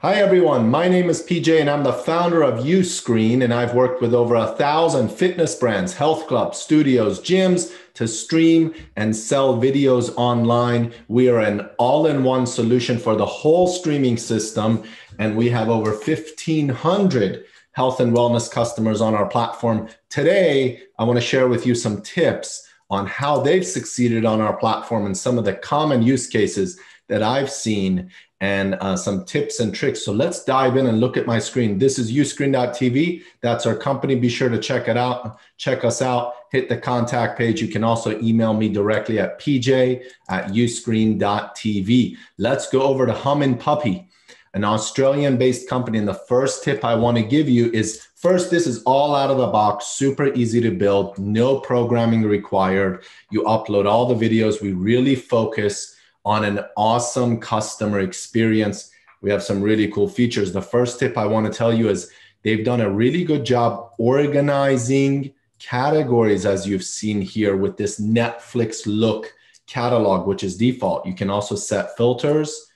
Hi, everyone. My name is PJ, and I'm the founder of Uscreen. And I've worked with over a thousand fitness brands, health clubs, studios, gyms to stream and sell videos online. We are an all in one solution for the whole streaming system. And we have over 1,500 health and wellness customers on our platform. Today, I want to share with you some tips on how they've succeeded on our platform and some of the common use cases that I've seen and uh, some tips and tricks. So let's dive in and look at my screen. This is uscreen.tv. That's our company. Be sure to check it out. Check us out. Hit the contact page. You can also email me directly at pj at uscreen.tv. Let's go over to Humming Puppy, an Australian based company. And the first tip I want to give you is first, this is all out of the box, super easy to build, no programming required. You upload all the videos. We really focus on an awesome customer experience. We have some really cool features. The first tip I want to tell you is they've done a really good job organizing categories, as you've seen here with this Netflix look catalog, which is default. You can also set filters.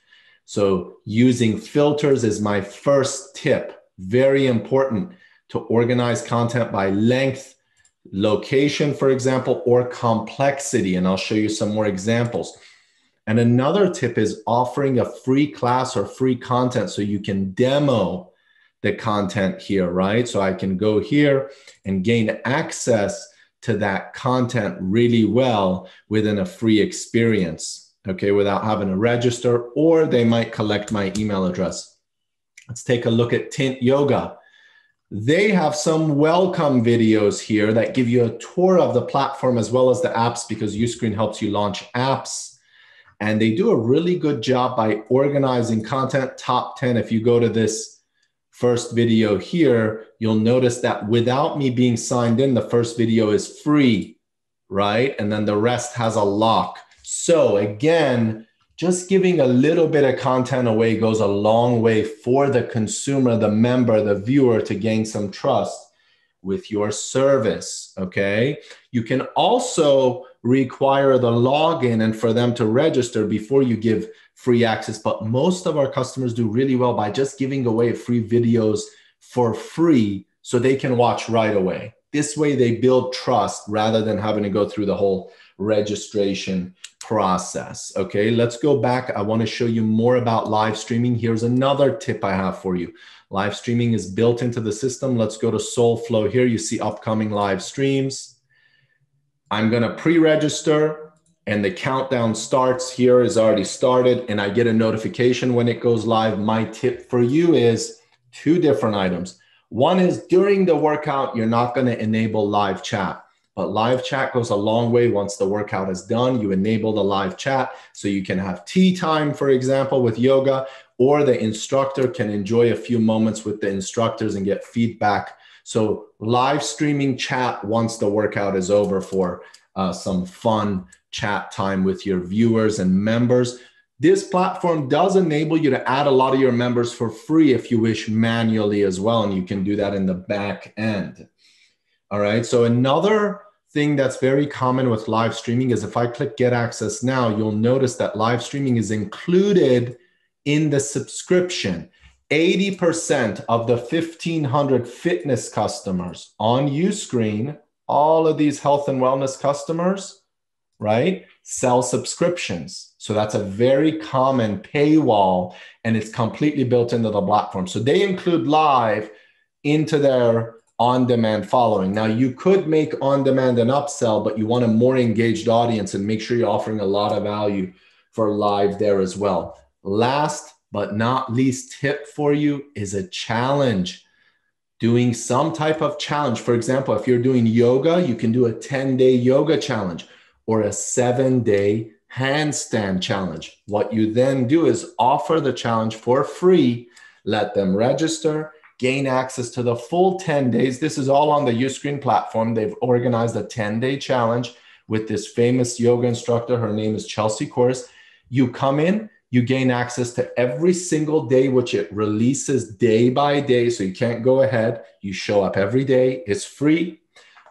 So, using filters is my first tip. Very important to organize content by length, location, for example, or complexity. And I'll show you some more examples. And another tip is offering a free class or free content so you can demo the content here, right? So I can go here and gain access to that content really well within a free experience, okay, without having to register, or they might collect my email address. Let's take a look at Tint Yoga. They have some welcome videos here that give you a tour of the platform as well as the apps because Uscreen helps you launch apps and they do a really good job by organizing content top 10 if you go to this first video here you'll notice that without me being signed in the first video is free right? And then the rest has a lock. So again just giving a little bit of content away goes a long way for the consumer the member the viewer to gain some trust with your service okay? You can also require the login and for them to register before you give free access. But most of our customers do really well by just giving away free videos for free so they can watch right away. This way, they build trust rather than having to go through the whole registration process. Okay, let's go back. I want to show you more about live streaming. Here's another tip I have for you. Live streaming is built into the system. Let's go to SoulFlow here. You see upcoming live streams. I'm going to pre register and the countdown starts here is already started and I get a notification when it goes live. My tip for you is two different items. One is during the workout, you're not going to enable live chat, but live chat goes a long way. Once the workout is done, you enable the live chat so you can have tea time, for example, with yoga, or the instructor can enjoy a few moments with the instructors and get feedback so live streaming chat once the workout is over for uh, some fun chat time with your viewers and members. This platform does enable you to add a lot of your members for free if you wish manually as well. And you can do that in the back end. All right. So another thing that's very common with live streaming is if I click get access now, you'll notice that live streaming is included in the subscription. 80% of the 1500 fitness customers on Uscreen, all of these health and wellness customers, right, sell subscriptions. So that's a very common paywall and it's completely built into the platform. So they include live into their on demand following. Now, you could make on demand an upsell, but you want a more engaged audience and make sure you're offering a lot of value for live there as well. Last but not least tip for you is a challenge. Doing some type of challenge. For example, if you're doing yoga, you can do a 10 day yoga challenge or a seven day handstand challenge. What you then do is offer the challenge for free, let them register, gain access to the full 10 days. This is all on the Uscreen platform. They've organized a 10 day challenge with this famous yoga instructor. Her name is Chelsea Course. You come in, you gain access to every single day, which it releases day by day. So you can't go ahead. You show up every day. It's free.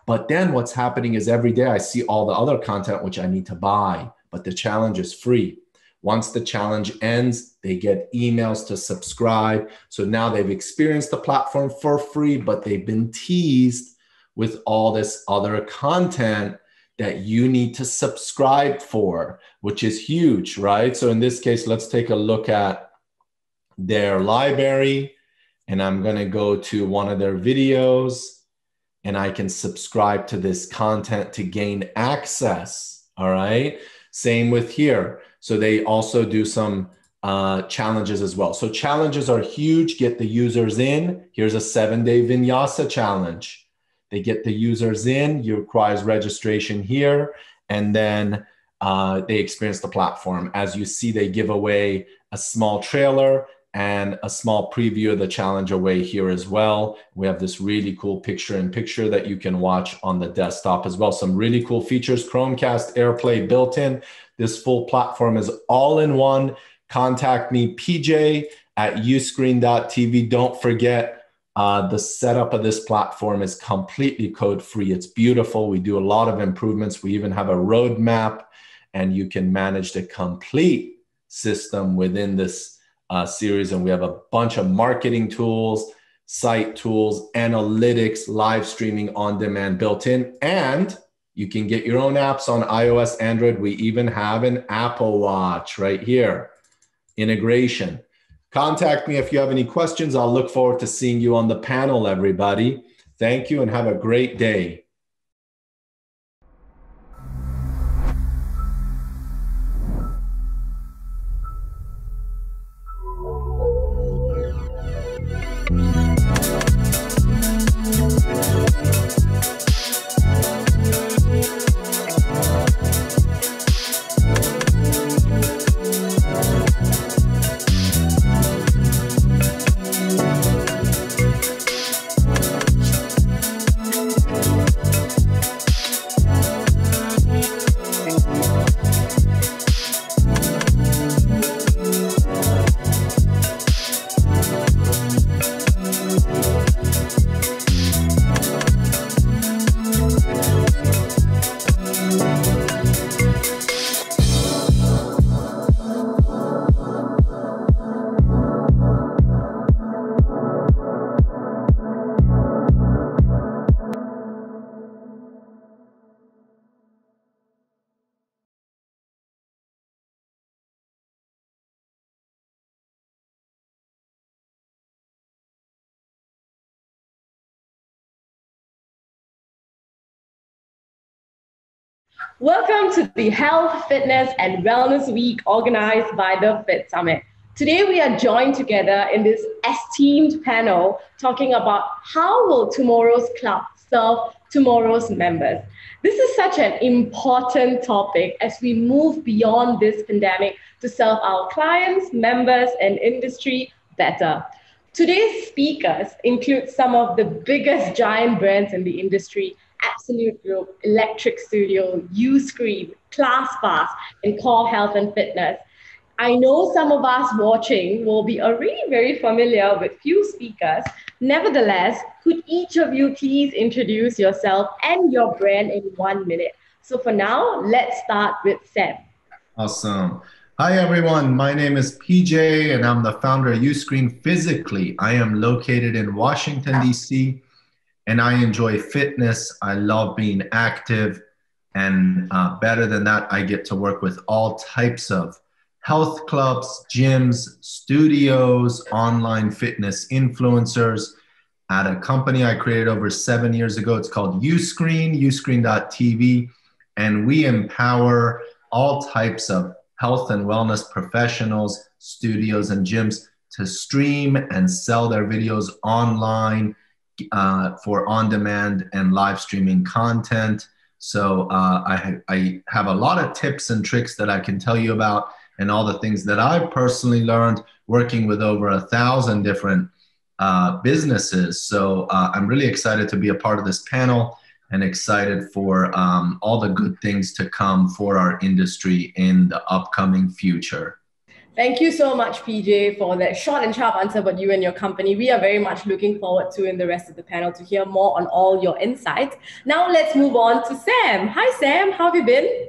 But then what's happening is every day I see all the other content which I need to buy, but the challenge is free. Once the challenge ends, they get emails to subscribe. So now they've experienced the platform for free, but they've been teased with all this other content that you need to subscribe for, which is huge, right? So in this case, let's take a look at their library. And I'm going to go to one of their videos and I can subscribe to this content to gain access. All right. Same with here. So they also do some uh, challenges as well. So challenges are huge. Get the users in. Here's a seven day vinyasa challenge. They get the users in. You requires registration here, and then uh, they experience the platform. As you see, they give away a small trailer and a small preview of the challenge away here as well. We have this really cool picture in picture that you can watch on the desktop as well. Some really cool features, Chromecast AirPlay built in. This full platform is all in one. Contact me, PJ at uscreen.tv. Don't forget, uh, the setup of this platform is completely code free. It's beautiful. We do a lot of improvements. We even have a roadmap, and you can manage the complete system within this uh, series. And we have a bunch of marketing tools, site tools, analytics, live streaming on demand built in. And you can get your own apps on iOS, Android. We even have an Apple Watch right here. Integration. Contact me if you have any questions. I'll look forward to seeing you on the panel, everybody. Thank you and have a great day. Welcome to the Health, Fitness, and Wellness Week organized by the Fit Summit. Today we are joined together in this esteemed panel talking about how will tomorrow's club serve tomorrow's members. This is such an important topic as we move beyond this pandemic to serve our clients, members, and industry better. Today's speakers include some of the biggest giant brands in the industry Absolute Group, Electric Studio, Uscreen, ClassPass, and Core Health and Fitness. I know some of us watching will be already very familiar with few speakers. Nevertheless, could each of you please introduce yourself and your brand in one minute? So for now, let's start with Sam. Awesome. Hi, everyone. My name is PJ, and I'm the founder of Uscreen Physically. I am located in Washington, D.C and I enjoy fitness. I love being active. And uh, better than that, I get to work with all types of health clubs, gyms, studios, online fitness influencers at a company I created over seven years ago. It's called Uscreen, uscreen.tv. And we empower all types of health and wellness professionals, studios, and gyms to stream and sell their videos online uh, for on demand and live streaming content. So uh, I, I have a lot of tips and tricks that I can tell you about, and all the things that I've personally learned working with over a thousand different uh, businesses. So uh, I'm really excited to be a part of this panel and excited for um, all the good things to come for our industry in the upcoming future. Thank you so much, PJ, for that short and sharp answer about you and your company. We are very much looking forward to in the rest of the panel to hear more on all your insights. Now let's move on to Sam. Hi, Sam. How have you been?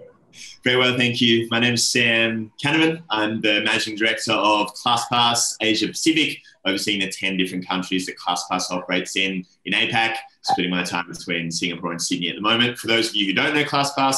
Very well, thank you. My name is Sam Canavan. I'm the managing director of ClassPass Asia Pacific, overseeing the 10 different countries that ClassPass operates in in APAC, splitting my time between Singapore and Sydney at the moment. For those of you who don't know ClassPass,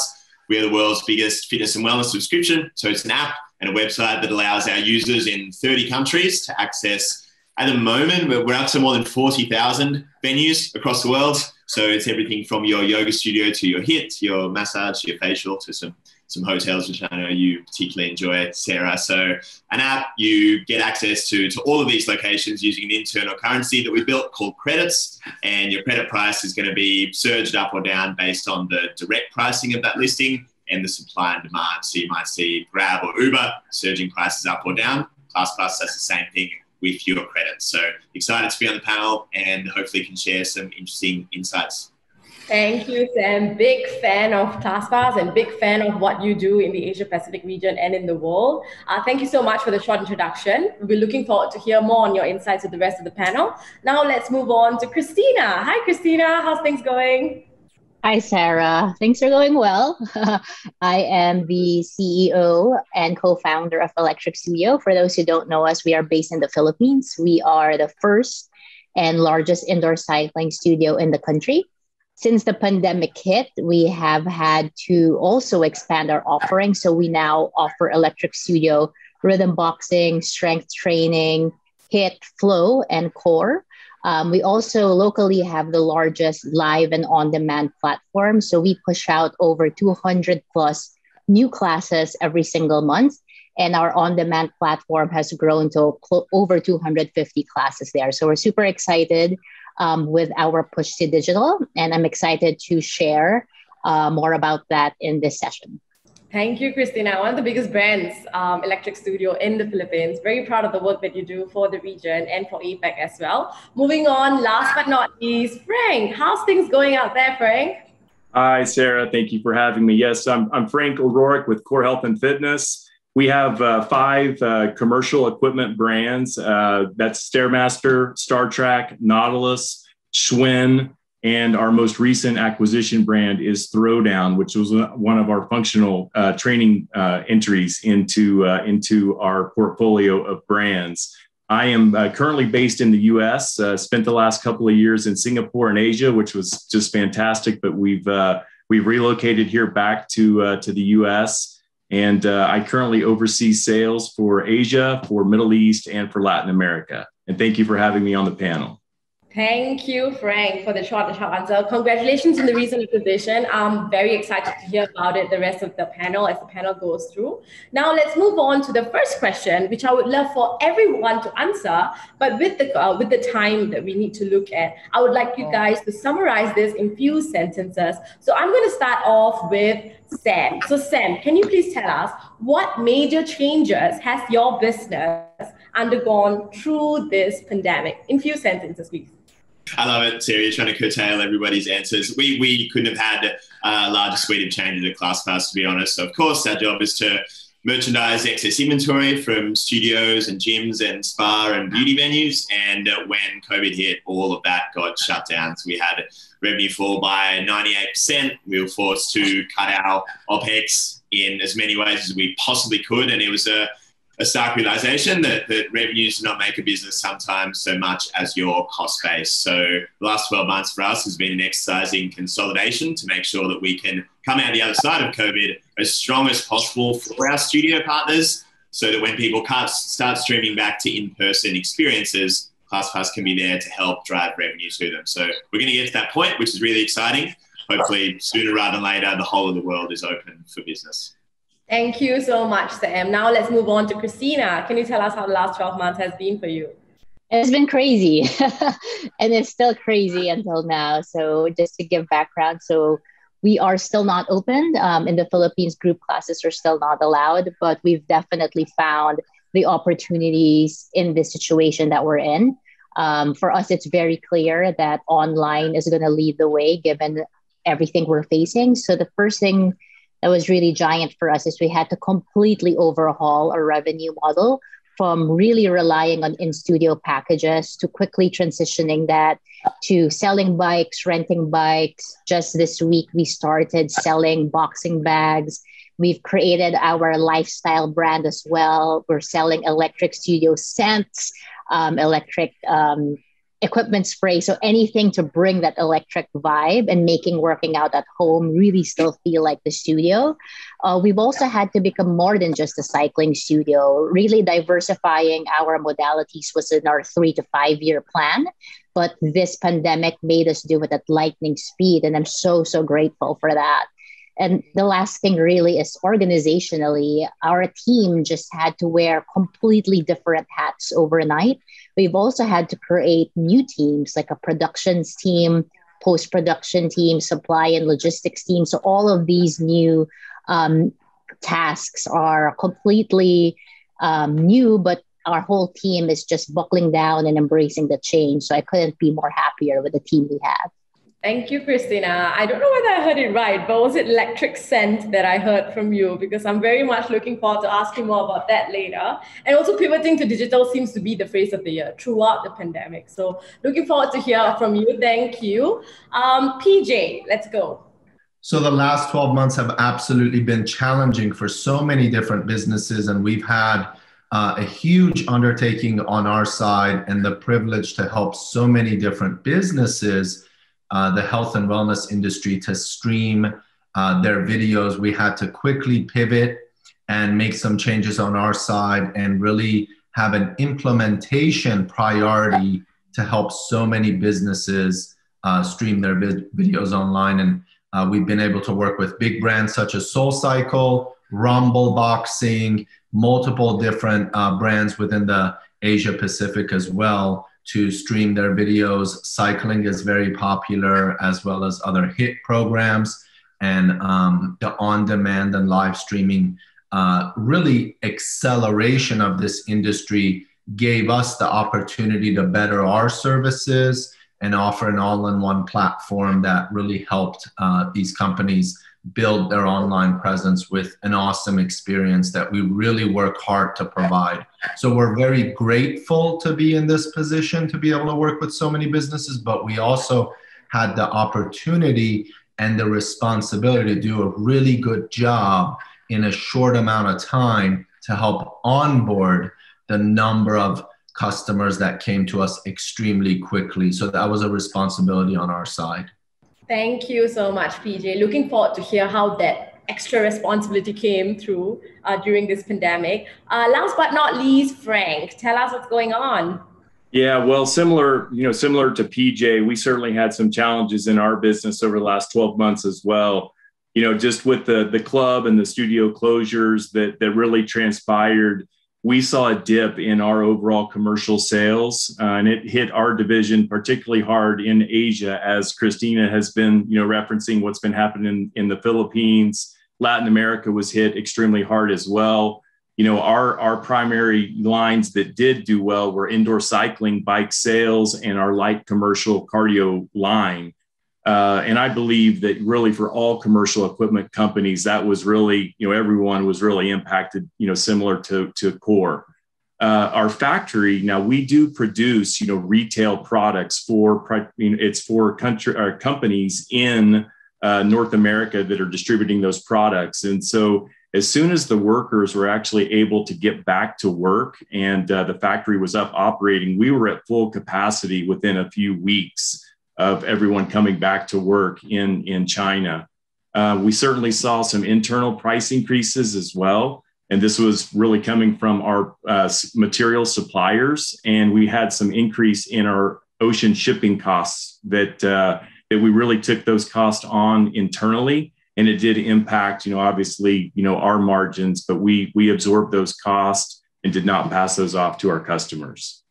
we are the world's biggest fitness and wellness subscription. So it's an app and a website that allows our users in 30 countries to access. At the moment, we're up to more than 40,000 venues across the world. So it's everything from your yoga studio to your HIIT, your massage, your facial, to some some hotels, which I know you particularly enjoy, Sarah. So an app, you get access to, to all of these locations using an internal currency that we built called credits. And your credit price is going to be surged up or down based on the direct pricing of that listing and the supply and demand. So you might see Grab or Uber surging prices up or down. ClassPass does the same thing with your credits. So excited to be on the panel and hopefully can share some interesting insights. Thank you, Sam. Big fan of ClassPass and big fan of what you do in the Asia Pacific region and in the world. Uh, thank you so much for the short introduction. We'll be looking forward to hear more on your insights with the rest of the panel. Now let's move on to Kristina. Hi, Kristina. How's things going? Hi, Sarah. Things are going well. I am the CEO and co founder of Electric Studio. For those who don't know us, we are based in the Philippines. We are the first and largest indoor cycling studio in the country. Since the pandemic hit, we have had to also expand our offering. So we now offer Electric Studio rhythm boxing, strength training, HIIT, flow, and core. Um, we also locally have the largest live and on demand platform. So we push out over 200 plus new classes every single month. And our on demand platform has grown to over 250 classes there. So we're super excited um, with our push to digital. And I'm excited to share uh, more about that in this session. Thank you, Kristina. One of the biggest brands, um, Electric Studio in the Philippines. Very proud of the work that you do for the region and for APAC as well. Moving on, last but not least, Frank. How's things going out there, Frank? Hi, Sarah. Thank you for having me. Yes, I'm, I'm Frank O'Rourke with Core Health and Fitness. We have uh, five uh, commercial equipment brands. Uh, that's Stairmaster, Star Trac, Nautilus, Schwinn, and our most recent acquisition brand is Throwdown, which was one of our functional uh, training uh, entries into, uh, into our portfolio of brands. I am uh, currently based in the US, uh, spent the last couple of years in Singapore and Asia, which was just fantastic, but we've, uh, we've relocated here back to, to the US. And I currently oversee sales for Asia, for Middle East, and for Latin America. And thank you for having me on the panel. Thank you, Frank, for the short, short answer. Congratulations on the recent acquisition. I'm very excited to hear about it, the rest of the panel, as the panel goes through. Now, let's move on to the first question, which I would love for everyone to answer. But with the, uh, with the time that we need to look at, I would like you guys to summarize this in few sentences. So I'm going to start off with Sam. So, Sam, can you please tell us what major changes has your business undergone through this pandemic? In few sentences, please. I love it, Sarah. You're trying to curtail everybody's answers. We, we couldn't have had a larger suite of changes at ClassPass, to be honest. So, of course, our job is to merchandise excess inventory from studios and gyms and spa and beauty venues. And uh, when COVID hit, all of that got shut down. So we had revenue fall by 98%. We were forced to cut our OPEX in as many ways as we possibly could. And it was a a stark realization that, that revenues do not make a business sometimes so much as your cost base. So the last 12 months for us has been an exercise in consolidation to make sure that we can come out the other side of COVID as strong as possible for our studio partners so that when people can't start streaming back to in-person experiences, ClassPass can be there to help drive revenue to them. So we're going to get to that point, which is really exciting. Hopefully sooner rather than later, the whole of the world is open for business. Thank you so much, Sam. Now let's move on to Kristina. Can you tell us how the last 12 months has been for you? It's been crazy and it's still crazy until now. So, just to give background, so we are still not open. Um, in the Philippines, group classes are still not allowed, but we've definitely found the opportunities in this situation that we're in. Um, for us, it's very clear that online is going to lead the way given everything we're facing. So, the first thing that was really giant for us is we had to completely overhaul our revenue model from really relying on in studio packages to quickly transitioning that to selling bikes, renting bikes. Just this week, we started selling boxing bags We've created our lifestyle brand as well. We're selling electric studio scents, um, electric um, equipment spray. So anything to bring that electric vibe and making working out at home really still feel like the studio. Uh, we've also had to become more than just a cycling studio. Really diversifying our modalities was in our three to five year plan. But this pandemic made us do it at lightning speed. And I'm so, so grateful for that. And the last thing really is organizationally, our team just had to wear completely different hats overnight. We've also had to create new teams like a productions team, post production team, supply and logistics team. So all of these new um, tasks are completely um, new, but our whole team is just buckling down and embracing the change. So I couldn't be more happier with the team we have. Thank you, Kristina. I don't know whether I heard it right, but was it electric scent that I heard from you? Because I'm very much looking forward to asking more about that later. And also pivoting to digital seems to be the phrase of the year throughout the pandemic. So looking forward to hear from you. Thank you. Um, PJ, let's go. So the last 12 months have absolutely been challenging for so many different businesses, and we've had uh, a huge undertaking on our side and the privilege to help so many different businesses uh, the health and wellness industry to stream uh, their videos. We had to quickly pivot and make some changes on our side and really have an implementation priority to help so many businesses uh, stream their vid- videos online. And uh, we've been able to work with big brands such as SoulCycle, Rumble Boxing, multiple different uh, brands within the Asia Pacific as well to stream their videos. Cycling is very popular, as well as other HIIT programs. And um, the on demand and live streaming uh, really acceleration of this industry gave us the opportunity to better our services and offer an all in one platform that really helped uh, these companies build their online presence with an awesome experience that we really work hard to provide. So we're very grateful to be in this position to be able to work with so many businesses, but we also had the opportunity and the responsibility to do a really good job in a short amount of time to help onboard the number of customers that came to us extremely quickly. So that was a responsibility on our side. Thank you so much, PJ. Looking forward to hear how that extra responsibility came through uh, during this pandemic. Uh, last but not least, Frank, tell us what's going on. Yeah, well, similar, you know, similar to PJ, we certainly had some challenges in our business over the last 12 months as well. You know, just with the the club and the studio closures that that really transpired we saw a dip in our overall commercial sales, uh, and it hit our division particularly hard in Asia, as Kristina has been, you know, referencing what's been happening in, in the Philippines. Latin America was hit extremely hard as well. You know, our our primary lines that did do well were indoor cycling, bike sales, and our light commercial cardio line. Uh, and I believe that really for all commercial equipment companies, that was really, you know, everyone was really impacted, you know, similar to, to core. Uh, our factory now we do produce, you know, retail products for, you know, it's for country or companies in uh, North America that are distributing those products. And so as soon as the workers were actually able to get back to work and uh, the factory was up operating, we were at full capacity within a few weeks of everyone coming back to work in, in China. Uh, we certainly saw some internal price increases as well. And this was really coming from our uh, material suppliers. And we had some increase in our ocean shipping costs that, uh, that we really took those costs on internally. And it did impact, you know, obviously, you know, our margins, but we, we absorbed those costs and did not pass those off to our customers.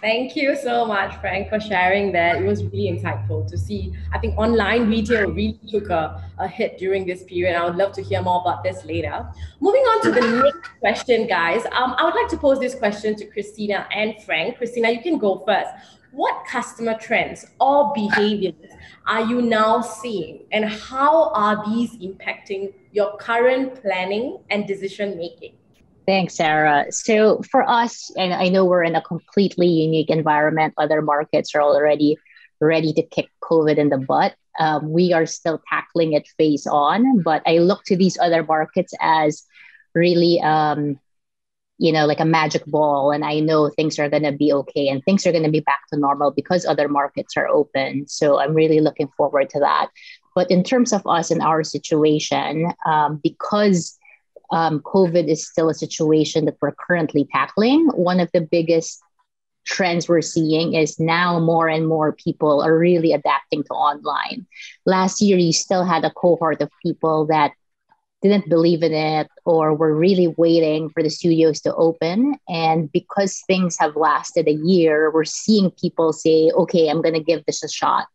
Thank you so much, Frank, for sharing that. It was really insightful to see. I think online retail really took a, a hit during this period. I would love to hear more about this later. Moving on to the next question, guys. Um, I would like to pose this question to Kristina and Frank. Kristina, you can go first. What customer trends or behaviors are you now seeing, and how are these impacting your current planning and decision making? Thanks, Sarah. So for us, and I know we're in a completely unique environment, other markets are already ready to kick COVID in the butt. Um, we are still tackling it face on, but I look to these other markets as really, um, you know, like a magic ball. And I know things are going to be okay and things are going to be back to normal because other markets are open. So I'm really looking forward to that. But in terms of us and our situation, um, because um, COVID is still a situation that we're currently tackling, one of the biggest trends we're seeing is now more and more people are really adapting to online. Last year, you still had a cohort of people that didn't believe in it or were really waiting for the studios to open. And because things have lasted a year, we're seeing people say, okay, I'm going to give this a shot.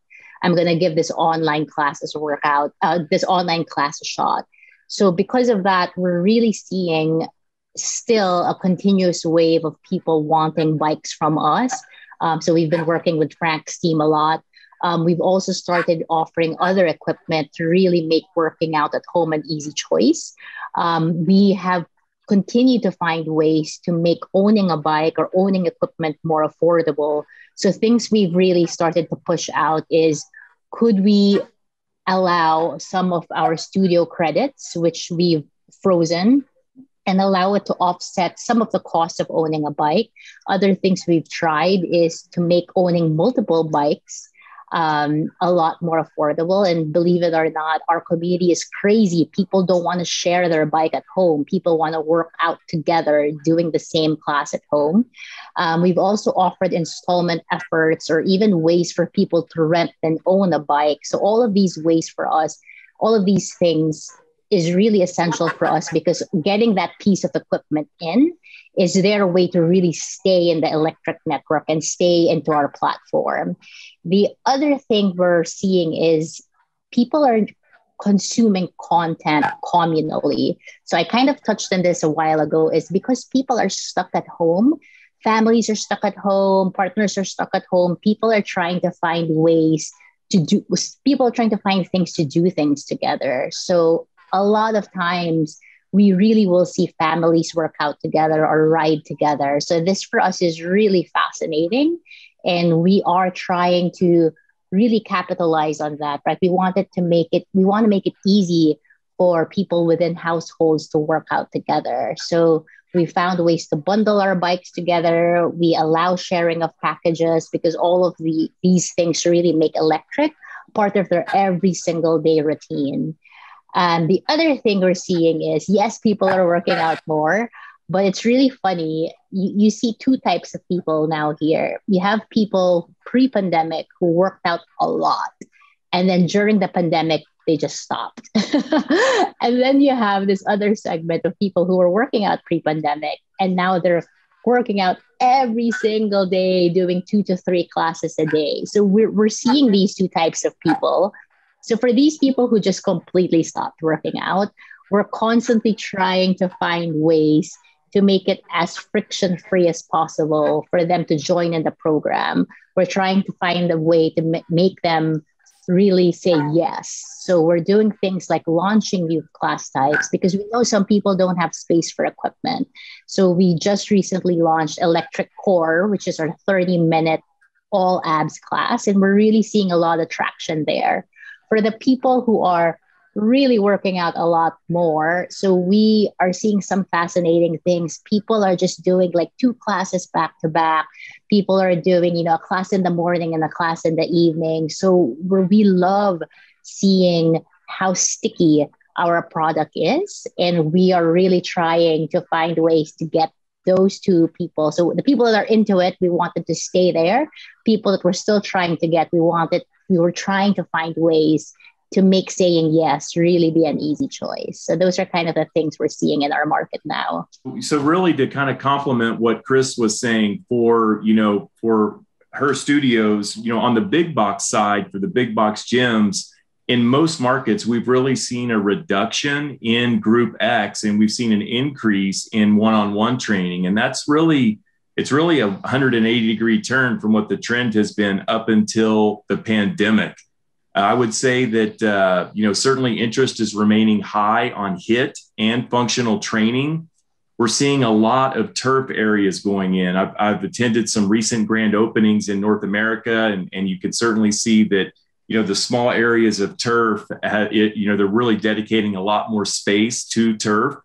I'm going to give this online classes a workout, uh, this online class a shot. So because of that, we're really seeing still a continuous wave of people wanting bikes from us. Um, so we've been working with Frank's team a lot. Um, we've also started offering other equipment to really make working out at home an easy choice. Um, we have continued to find ways to make owning a bike or owning equipment more affordable. So things we've really started to push out is could we allow some of our studio credits, which we've frozen, and allow it to offset some of the cost of owning a bike. Other things we've tried is to make owning multiple bikes um, a lot more affordable. And believe it or not, our community is crazy. People don't want to share their bike at home. People want to work out together doing the same class at home. Um, we've also offered installment efforts or even ways for people to rent and own a bike. So, all of these ways for us, all of these things is really essential for us because getting that piece of equipment in is their way to really stay in the electric network and stay into our platform. The other thing we're seeing is people are consuming content communally. So I kind of touched on this a while ago is because people are stuck at home, families are stuck at home, partners are stuck at home, people are trying to find ways to do people are trying to find things to do things together. So a lot of times we really will see families work out together or ride together. So this for us is really fascinating. And we are trying to really capitalize on that, right? We wanted to make it, we want to make it easy for people within households to work out together. So we found ways to bundle our bikes together. We allow sharing of packages because all of the these things really make electric part of their every single day routine. And the other thing we're seeing is yes, people are working out more, but it's really funny. You, you see two types of people now here. You have people pre pandemic who worked out a lot. And then during the pandemic, they just stopped. and then you have this other segment of people who were working out pre pandemic and now they're working out every single day, doing two to three classes a day. So we're, we're seeing these two types of people so for these people who just completely stopped working out, we're constantly trying to find ways to make it as friction free as possible for them to join in the program. We're trying to find a way to m- make them really say yes. So we're doing things like launching new class types because we know some people don't have space for equipment. So we just recently launched Electric Core, which is our 30 minute all abs class. And we're really seeing a lot of traction there for the people who are really working out a lot more. So we are seeing some fascinating things. People are just doing like two classes back to back. People are doing, you know, a class in the morning and a class in the evening. So we love seeing how sticky our product is. And we are really trying to find ways to get those two people. So the people that are into it, we wanted to stay there. People that we're still trying to get, we wanted we were trying to find ways to make saying yes really be an easy choice. So those are kind of the things we're seeing in our market now. So really to kind of complement what Chris was saying for, you know, for her studios, you know, on the big box side for the big box gyms, in most markets, we've really seen a reduction in group X and we've seen an increase in one-on-one training. And that's really it's really a 180 degree turn from what the trend has been up until the pandemic. I would say that uh, you know certainly interest is remaining high on HIIT and functional training. We're seeing a lot of turf areas going in. I've, I've attended some recent grand openings in North America, and, and you can certainly see that you know the small areas of turf it, you know they're really dedicating a lot more space to turf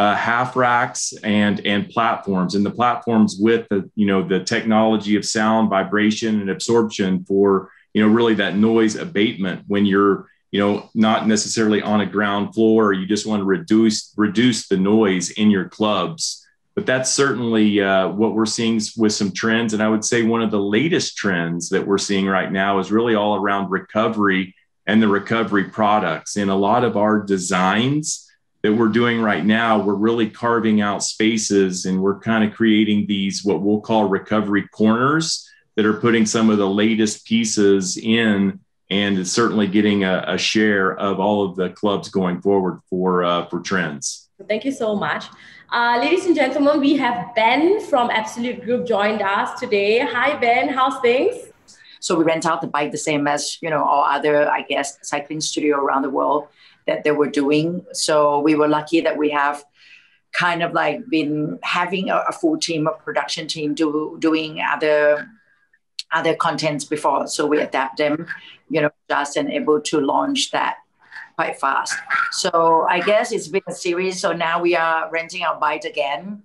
uh, half racks and and platforms and the platforms with the you know the technology of sound vibration and absorption for you know really that noise abatement when you're you know not necessarily on a ground floor you just want to reduce reduce the noise in your clubs. But that's certainly uh, what we're seeing with some trends and i would say one of the latest trends that we're seeing right now is really all around recovery and the recovery products. In a lot of our designs that we're doing right now, we're really carving out spaces and we're kind of creating these what we'll call recovery corners that are putting some of the latest pieces in and it's certainly getting a, a share of all of the clubs going forward for uh, for trends. Thank you so much. Uh, ladies and gentlemen, we have Ben from Absolute Group joined us today. Hi, Ben. How's things? So we rent out the bike the same as you know all other, I guess, cycling studio around the world that they were doing. So we were lucky that we have kind of like been having a, a full team, a production team do, doing other other contents before. So we adapt them, you know, just and able to launch that quite fast. So I guess it's been a series. So now we are renting our bite again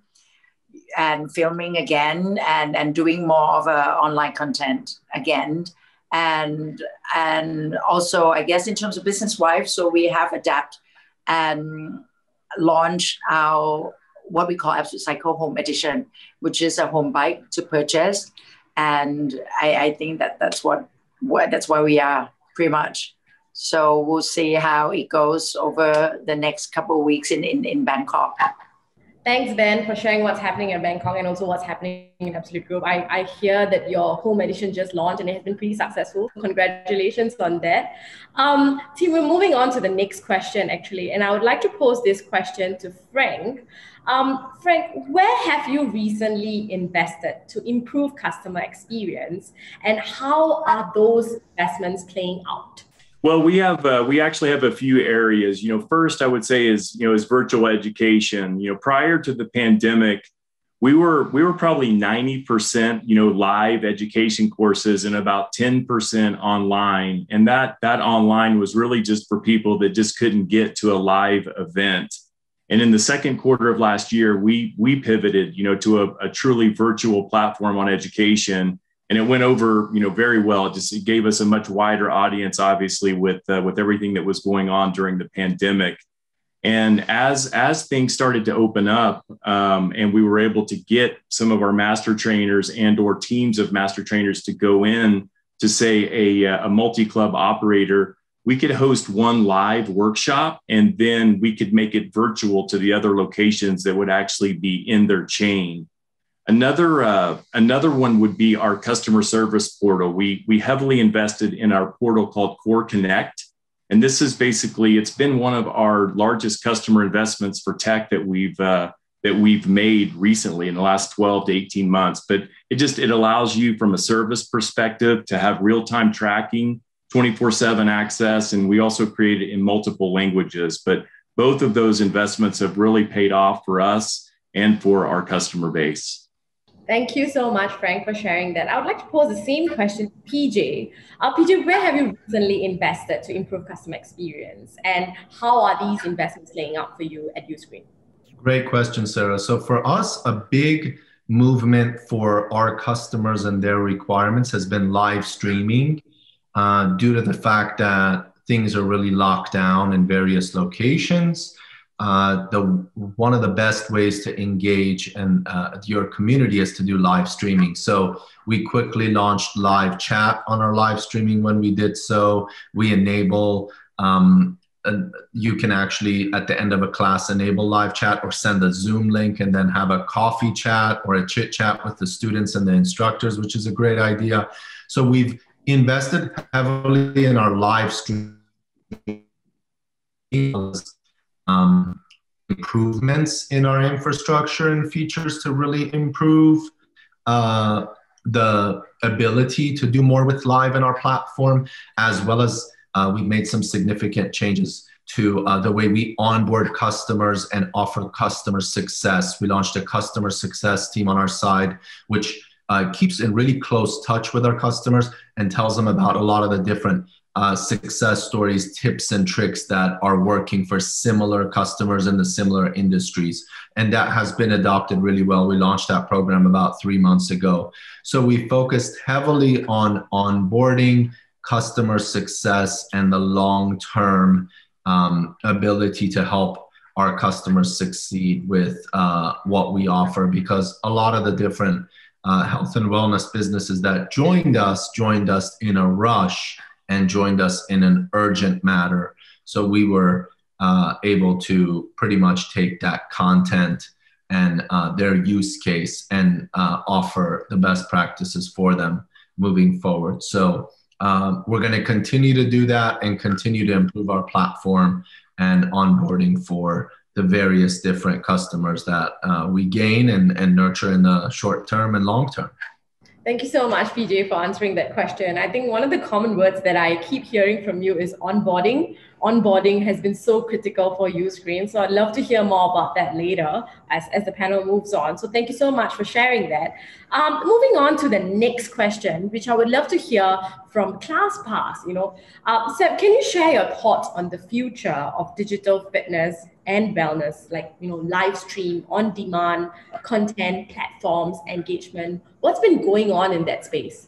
and filming again and, and doing more of a online content again and and also I guess in terms of business wise, so we have adapt and launched our what we call Absolute Cycle Home Edition, which is a home bike to purchase, and I, I think that that's what, what that's where we are pretty much. So we'll see how it goes over the next couple of weeks in, in, in Bangkok. Thanks, Ben, for sharing what's happening in Bangkok and also what's happening in Absolute Group. I, I hear that your home edition just launched and it has been pretty successful. Congratulations on that. Um, team, we're moving on to the next question, actually. And I would like to pose this question to Frank. Um, Frank, where have you recently invested to improve customer experience and how are those investments playing out? Well, we have uh, we actually have a few areas. You know, first I would say is you know is virtual education. You know, prior to the pandemic, we were we were probably ninety percent you know live education courses and about ten percent online, and that that online was really just for people that just couldn't get to a live event. And in the second quarter of last year, we we pivoted you know to a, a truly virtual platform on education and it went over you know very well. It just it gave us a much wider audience obviously with uh, with everything that was going on during the pandemic. And as as things started to open up um, and we were able to get some of our master trainers and or teams of master trainers to go in to say a, a multi-club operator we could host one live workshop and then we could make it virtual to the other locations that would actually be in their chain Another uh, another one would be our customer service portal. We we heavily invested in our portal called Core Connect, and this is basically it's been one of our largest customer investments for tech that we've uh, that we've made recently in the last 12 to 18 months. But it just it allows you from a service perspective to have real time tracking, 24 seven access, and we also create it in multiple languages. But both of those investments have really paid off for us and for our customer base. Thank you so much, Frank, for sharing that. I would like to pose the same question to PJ. Uh, PJ, where have you recently invested to improve customer experience? And how are these investments laying out for you at Uscreen? Great question, Sarah. So for us, a big movement for our customers and their requirements has been live streaming uh, due to the fact that things are really locked down in various locations uh, the one of the best ways to engage and uh, your community is to do live streaming. So we quickly launched live chat on our live streaming. When we did so, we enable. Um, you can actually at the end of a class enable live chat or send a zoom link and then have a coffee chat or a chit chat with the students and the instructors which is a great idea so we've invested heavily in our live stream um, improvements in our infrastructure and features to really improve uh, the ability to do more with live in our platform, as well as uh, we've made some significant changes to uh, the way we onboard customers and offer customer success. We launched a customer success team on our side, which uh, keeps in really close touch with our customers and tells them about a lot of the different uh, success stories, tips, and tricks that are working for similar customers in the similar industries. And that has been adopted really well. We launched that program about three months ago. So we focused heavily on onboarding, customer success, and the long term um, ability to help our customers succeed with uh, what we offer because a lot of the different uh, health and wellness businesses that joined us joined us in a rush and joined us in an urgent matter. So we were uh, able to pretty much take that content and uh, their use case and uh, offer the best practices for them moving forward. So um, we're going to continue to do that and continue to improve our platform and onboarding for the various different customers that uh, we gain and, and nurture in the short term and long term. Thank you so much, PJ, for answering that question. I think one of the common words that I keep hearing from you is onboarding. Onboarding has been so critical for Uscreen. So I'd love to hear more about that later as, as the panel moves on. So thank you so much for sharing that. Um, moving on to the next question, which I would love to hear from ClassPass. You know, uh, Seb, can you share your thoughts on the future of digital fitness and wellness, like you know, live stream, on demand, content, platforms, engagement. What's been going on in that space?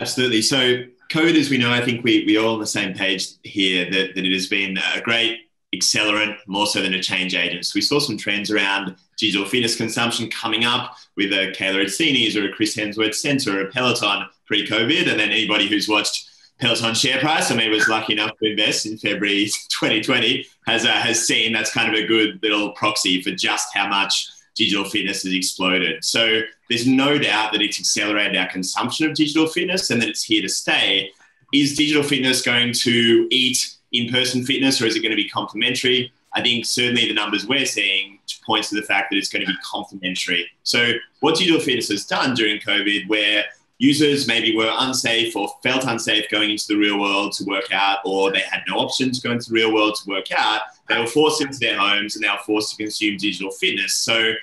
Absolutely. So COVID, as we know, I think we we all on the same page here that, that it has been a great accelerant more so than a change agent. So we saw some trends around digital fitness consumption coming up with a Kayla Itsines or a Chris Hemsworth Centr or a Peloton pre-COVID. And then anybody who's watched Peloton share price, I mean, was lucky enough to invest in February 2020, has, uh, has seen that's kind of a good little proxy for just how much digital fitness has exploded. So there's no doubt that it's accelerated our consumption of digital fitness and that it's here to stay. Is digital fitness going to eat in person fitness or is it going to be complementary? I think certainly the numbers we're seeing points to the fact that it's going to be complementary. So what digital fitness has done during COVID, where users maybe were unsafe or felt unsafe going into the real world to work out, or they had no option to go into the real world to work out. They were forced into their homes and they were forced to consume digital fitness. So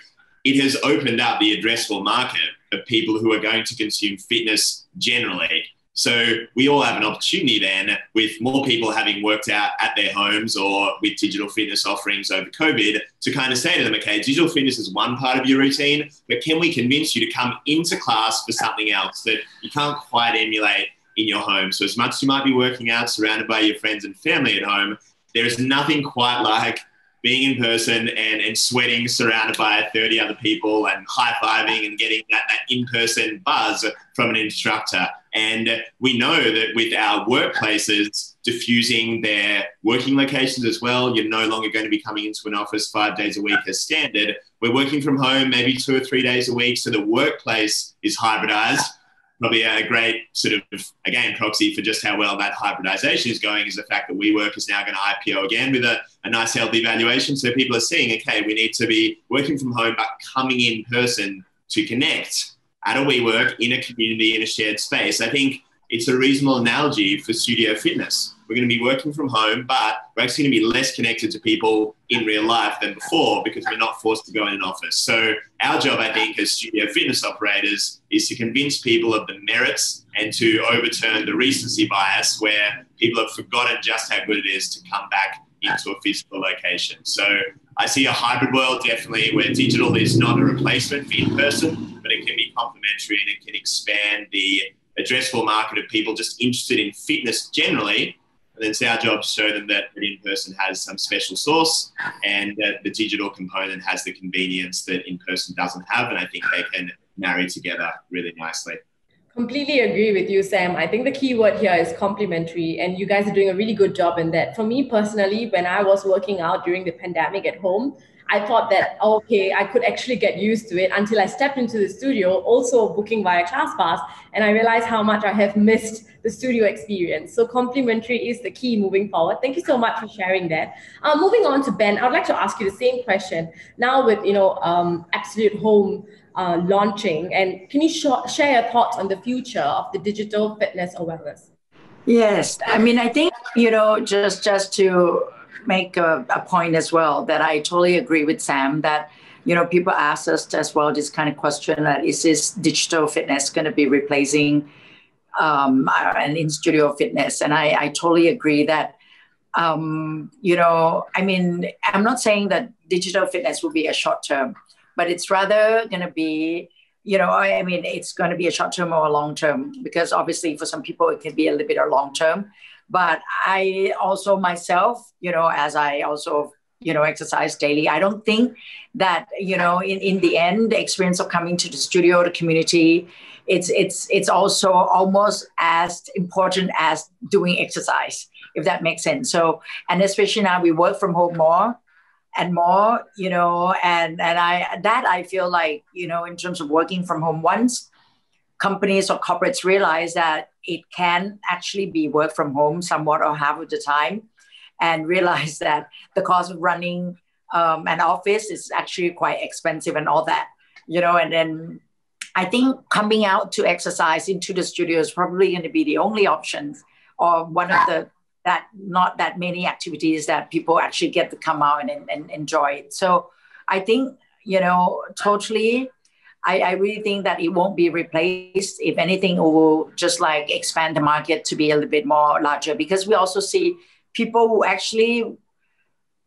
it has opened up the addressable market of people who are going to consume fitness generally so we all have an opportunity then with more people having worked out at their homes or with digital fitness offerings over COVID to kind of say to them, okay, digital fitness is one part of your routine, but can we convince you to come into class for something else that you can't quite emulate in your home? So as much as you might be working out surrounded by your friends and family at home, there is nothing quite like being in person and, and sweating surrounded by 30 other people and high-fiving and getting that, that in-person buzz from an instructor and we know that with our workplaces diffusing their working locations as well, you're no longer going to be coming into an office five days a week as standard. We're working from home maybe two or three days a week. So the workplace is hybridized. Probably a great sort of, again, proxy for just how well that hybridization is going is the fact that WeWork is now going to IPO again with a, a nice healthy valuation. So people are seeing, okay, we need to be working from home, but coming in person to connect at a WeWork in a community in a shared space. I think it's a reasonable analogy for studio fitness. We're going to be working from home, but we're actually going to be less connected to people in real life than before because we're not forced to go in an office. So, our job, I think, as studio fitness operators is to convince people of the merits and to overturn the recency bias where people have forgotten just how good it is to come back into a physical location. So, I see a hybrid world definitely where digital is not a replacement for in person, but it can be complementary and it can expand the addressable market of people just interested in fitness generally. And then it's our job to show them that in person has some special sauce and that the digital component has the convenience that in person doesn't have. And I think they can marry together really nicely. Completely agree with you, Sam. I think the key word here is complementary, and you guys are doing a really good job in that. For me personally, when I was working out during the pandemic at home, I thought that, okay, I could actually get used to it until I stepped into the studio, also booking via ClassPass, and I realized how much I have missed the studio experience. So complementary is the key moving forward. Thank you so much for sharing that. Uh, moving on to Ben, I'd like to ask you the same question. Now with, you know, um, Absolute Home uh, launching, and can you sh- share your thoughts on the future of the digital fitness or wellness? Yes, I mean, I think, you know, just just to make a, a point as well that I totally agree with Sam that you know people ask us as well this kind of question that is this digital fitness going to be replacing um, and in studio fitness. And I, I totally agree that, um, you know, I mean, I'm not saying that digital fitness will be a short term, but it's rather going to be, you know, I, mean, it's going to be a short term or a long term because obviously for some people it can be a little bit a long term. But I also myself, you know, as I also you know exercise daily i don't think that you know in, in the end the experience of coming to the studio the community it's it's it's also almost as important as doing exercise if that makes sense. So and especially now we work from home more and more you know and and i that i feel like you know in terms of working from home once companies or corporates realize that it can actually be work from home somewhat or half of the time and realize that the cost of running um, an office is actually quite expensive and all that you know and then I think coming out to exercise into the studio is probably going to be the only option or one of the that not that many activities that people actually get to come out and, and enjoy it. So I think, you know, totally I, I really think that it won't be replaced. If anything, it will just like expand the market to be a little bit more larger because we also see people who actually,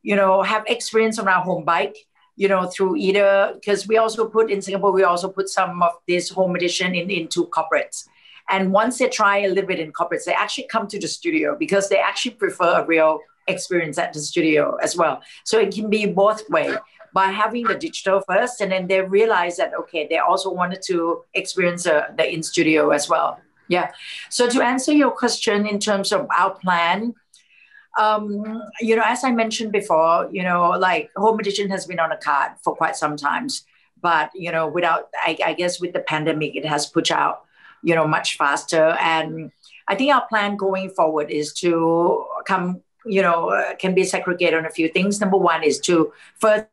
you know, have experience around home bike you know, through either because we also put in Singapore, we also put some of this home edition in, into corporates. And once they try a little bit in corporates, they actually come to the studio because they actually prefer a real experience at the studio as well. So it can be both way by having the digital first, and then they realize that okay, they also wanted to experience uh, the in studio as well. Yeah. So to answer your question in terms of our plan, um, you know, as I mentioned before, you know, like home edition has been on a card for quite some times, but you know, without, I, I guess, with the pandemic, it has pushed out, you know, much faster. And I think our plan going forward is to come, you know, uh, can be segregated on a few things. Number one is to further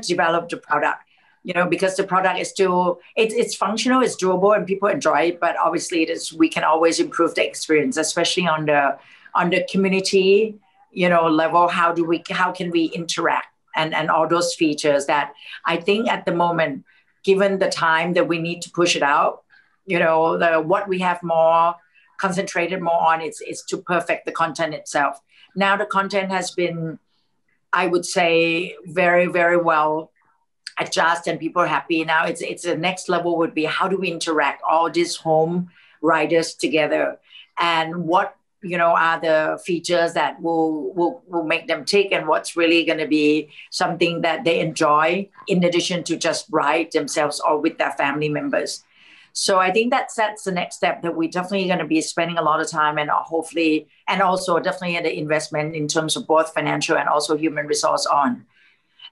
develop the product you know, because the product is still it, it's functional, it's doable, and people enjoy it. But obviously, it is we can always improve the experience, especially on the on the community you know level how do we how can we interact and and all those features that i think at the moment given the time that we need to push it out you know the what we have more concentrated more on is is to perfect the content itself now the content has been i would say very very well adjusted and people are happy. Now it's it's the next level would be how do we interact all these home riders together? And what you know are the features that will will, will make them tick and what's really going to be something that they enjoy in addition to just ride themselves or with their family members so i think that that's the next step that we're definitely going to be spending a lot of time and hopefully and also definitely the investment in terms of both financial and also human resource on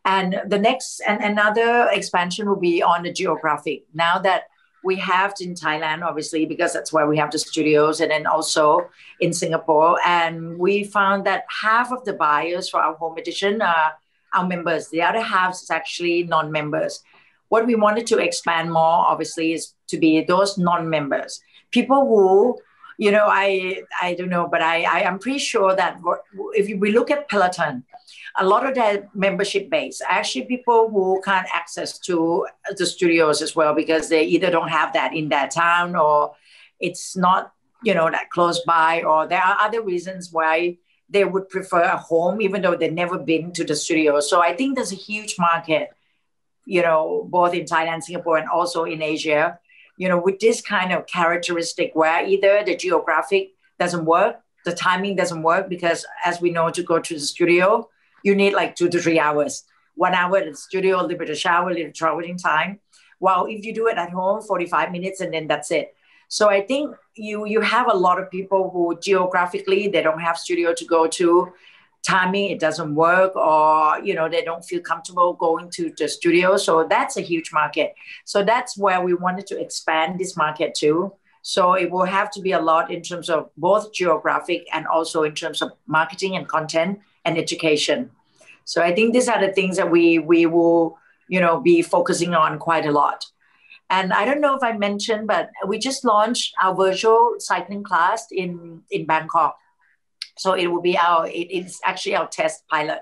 and the next and another expansion will be on the geographic now that we have in Thailand, obviously, because that's where we have the studios, and then also in Singapore. And we found that half of the buyers for our home edition are our members. The other half is actually non-members. What we wanted to expand more, obviously, is to be those non-members, people who, you know, I I don't know, but I I am pretty sure that if we look at Peloton, a lot of their membership base actually people who can't access to the studios as well because they either don't have that in their town or it's not you know that close by or there are other reasons why they would prefer a home even though they've never been to the studio. So i think there's a huge market you know both in thailand singapore and also in asia you know with this kind of characteristic where either the geographic doesn't work the timing doesn't work because as we know to go to the studio you need like two to three hours. One hour at the studio, a little bit of shower, a little traveling time. While if you do it at home, 45 minutes and then that's it. So I think you you have a lot of people who geographically they don't have studio to go to, timing it doesn't work, or you know they don't feel comfortable going to the studio. So that's a huge market. So that's where we wanted to expand this market to. So it will have to be a lot in terms of both geographic and also in terms of marketing and content and education. So I think these are the things that we we will you know be focusing on quite a lot. And I don't know if I mentioned, but we just launched our virtual cycling class in in Bangkok. So it will be our it, it's actually our test pilot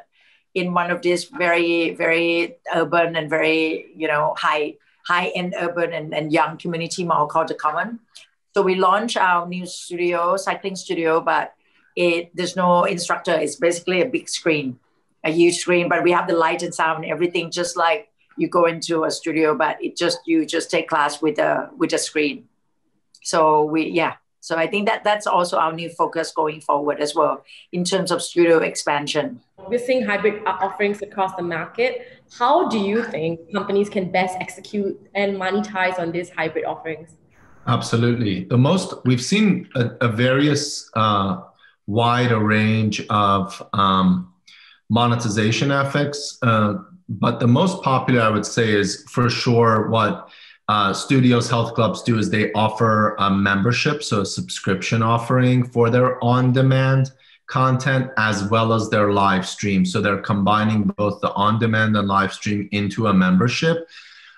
in one of these very very urban and very you know high high end urban and, and young community mall called the Common. So we launch our new studio, cycling studio, but it there's no instructor. It's basically a big screen, a huge screen, but we have the light and sound, and everything just like you go into a studio, but it just you just take class with a with a screen. So we yeah. So I think that that's also our new focus going forward as well in terms of studio expansion. We're seeing hybrid offerings across the market. How do you think companies can best execute and monetize on these hybrid offerings? Absolutely. The most we've seen a, a various uh, wide range of um, monetization efforts, uh, but the most popular I would say is for sure what uh, studios, health clubs do is they offer a membership, so a subscription offering for their on-demand content as well as their live stream. So they're combining both the on-demand and live stream into a membership.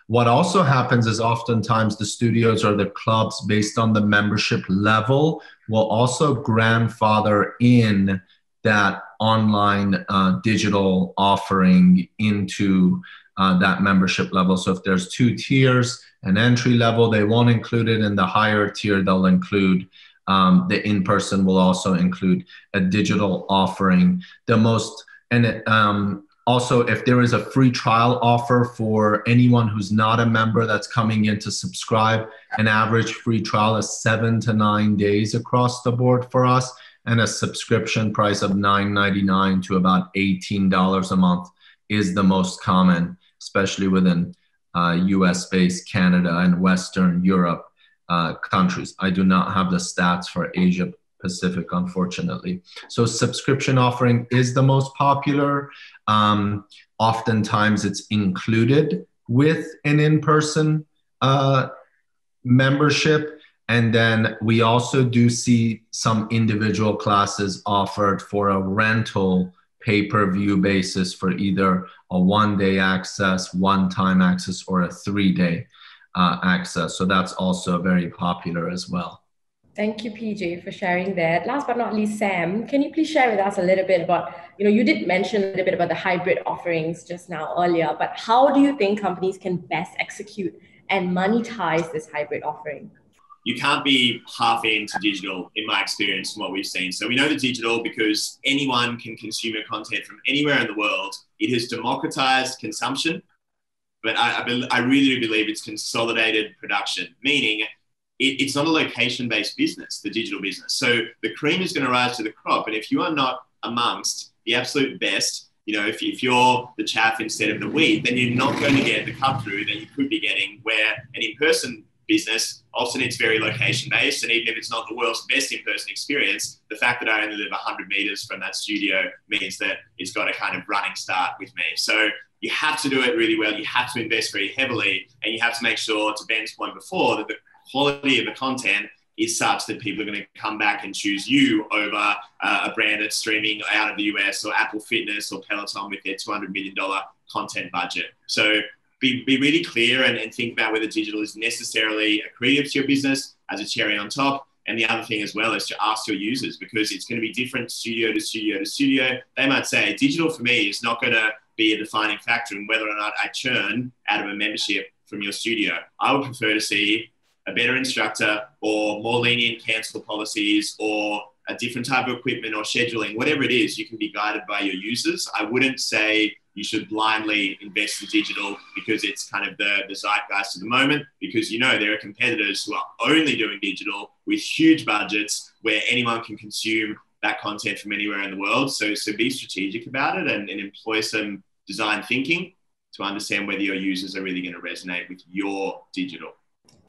What also happens is oftentimes the studios or the clubs, based on the membership level, will also grandfather in that online uh, digital offering into uh, that membership level. So if there's two tiers, an entry level, they won't include it. In the higher tier, they'll include um, the in-person will also include a digital offering. The most and um, also, if there is a free trial offer for anyone who's not a member that's coming in to subscribe, an average free trial is seven to nine days across the board for us, and a subscription price of $9.99 to about $18 a month is the most common, especially within US based Canada and Western Europe uh, countries. I do not have the stats for Asia Pacific, unfortunately. So, subscription offering is the most popular. Um, oftentimes, it's included with an in person uh, membership. And then we also do see some individual classes offered for a rental pay per view basis for either a one day access, one time access, or a three day uh, access. So that's also very popular as well. Thank you, PJ, for sharing that. Last but not least, Sam, can you please share with us a little bit about, you know, you did mention a little bit about the hybrid offerings just now earlier, but how do you think companies can best execute and monetize this hybrid offering? You can't be half into digital, in my experience, from what we've seen. So we know the digital because anyone can consume your content from anywhere in the world. It has democratized consumption but I, I, be, I really believe it's consolidated production, meaning it, it's not a location based business, the digital business. So the cream is going to rise to the crop. And if you are not amongst the absolute best, you know, if, if you're the chaff instead of the wheat, then you're not going to get the cut through that you could be getting where an in person business, often it's very location based. And even if it's not the world's best in person experience, the fact that I only live 100 meters from that studio means that it's got a kind of running start with me. So you have to do it really well. You have to invest very heavily, and you have to make sure, to Ben's point before, that the quality of the content is such that people are going to come back and choose you over uh, a brand that's streaming out of the US or Apple Fitness or Peloton with their $200 million content budget. So be, be really clear and, and think about whether digital is necessarily accretive to your business as a cherry on top. And the other thing as well is to ask your users because it's going to be different studio to studio to studio. They might say digital for me is not going to be a defining factor in whether or not I churn out of a membership from your studio. I would prefer to see a better instructor or more lenient cancel policies or a different type of equipment or scheduling, whatever it is, you can be guided by your users. I wouldn't say you should blindly invest in digital because it's kind of the, the zeitgeist at the moment, because you know there are competitors who are only doing digital with huge budgets where anyone can consume that content from anywhere in the world. So, so be strategic about it and, and employ some design thinking to understand whether your users are really going to resonate with your digital.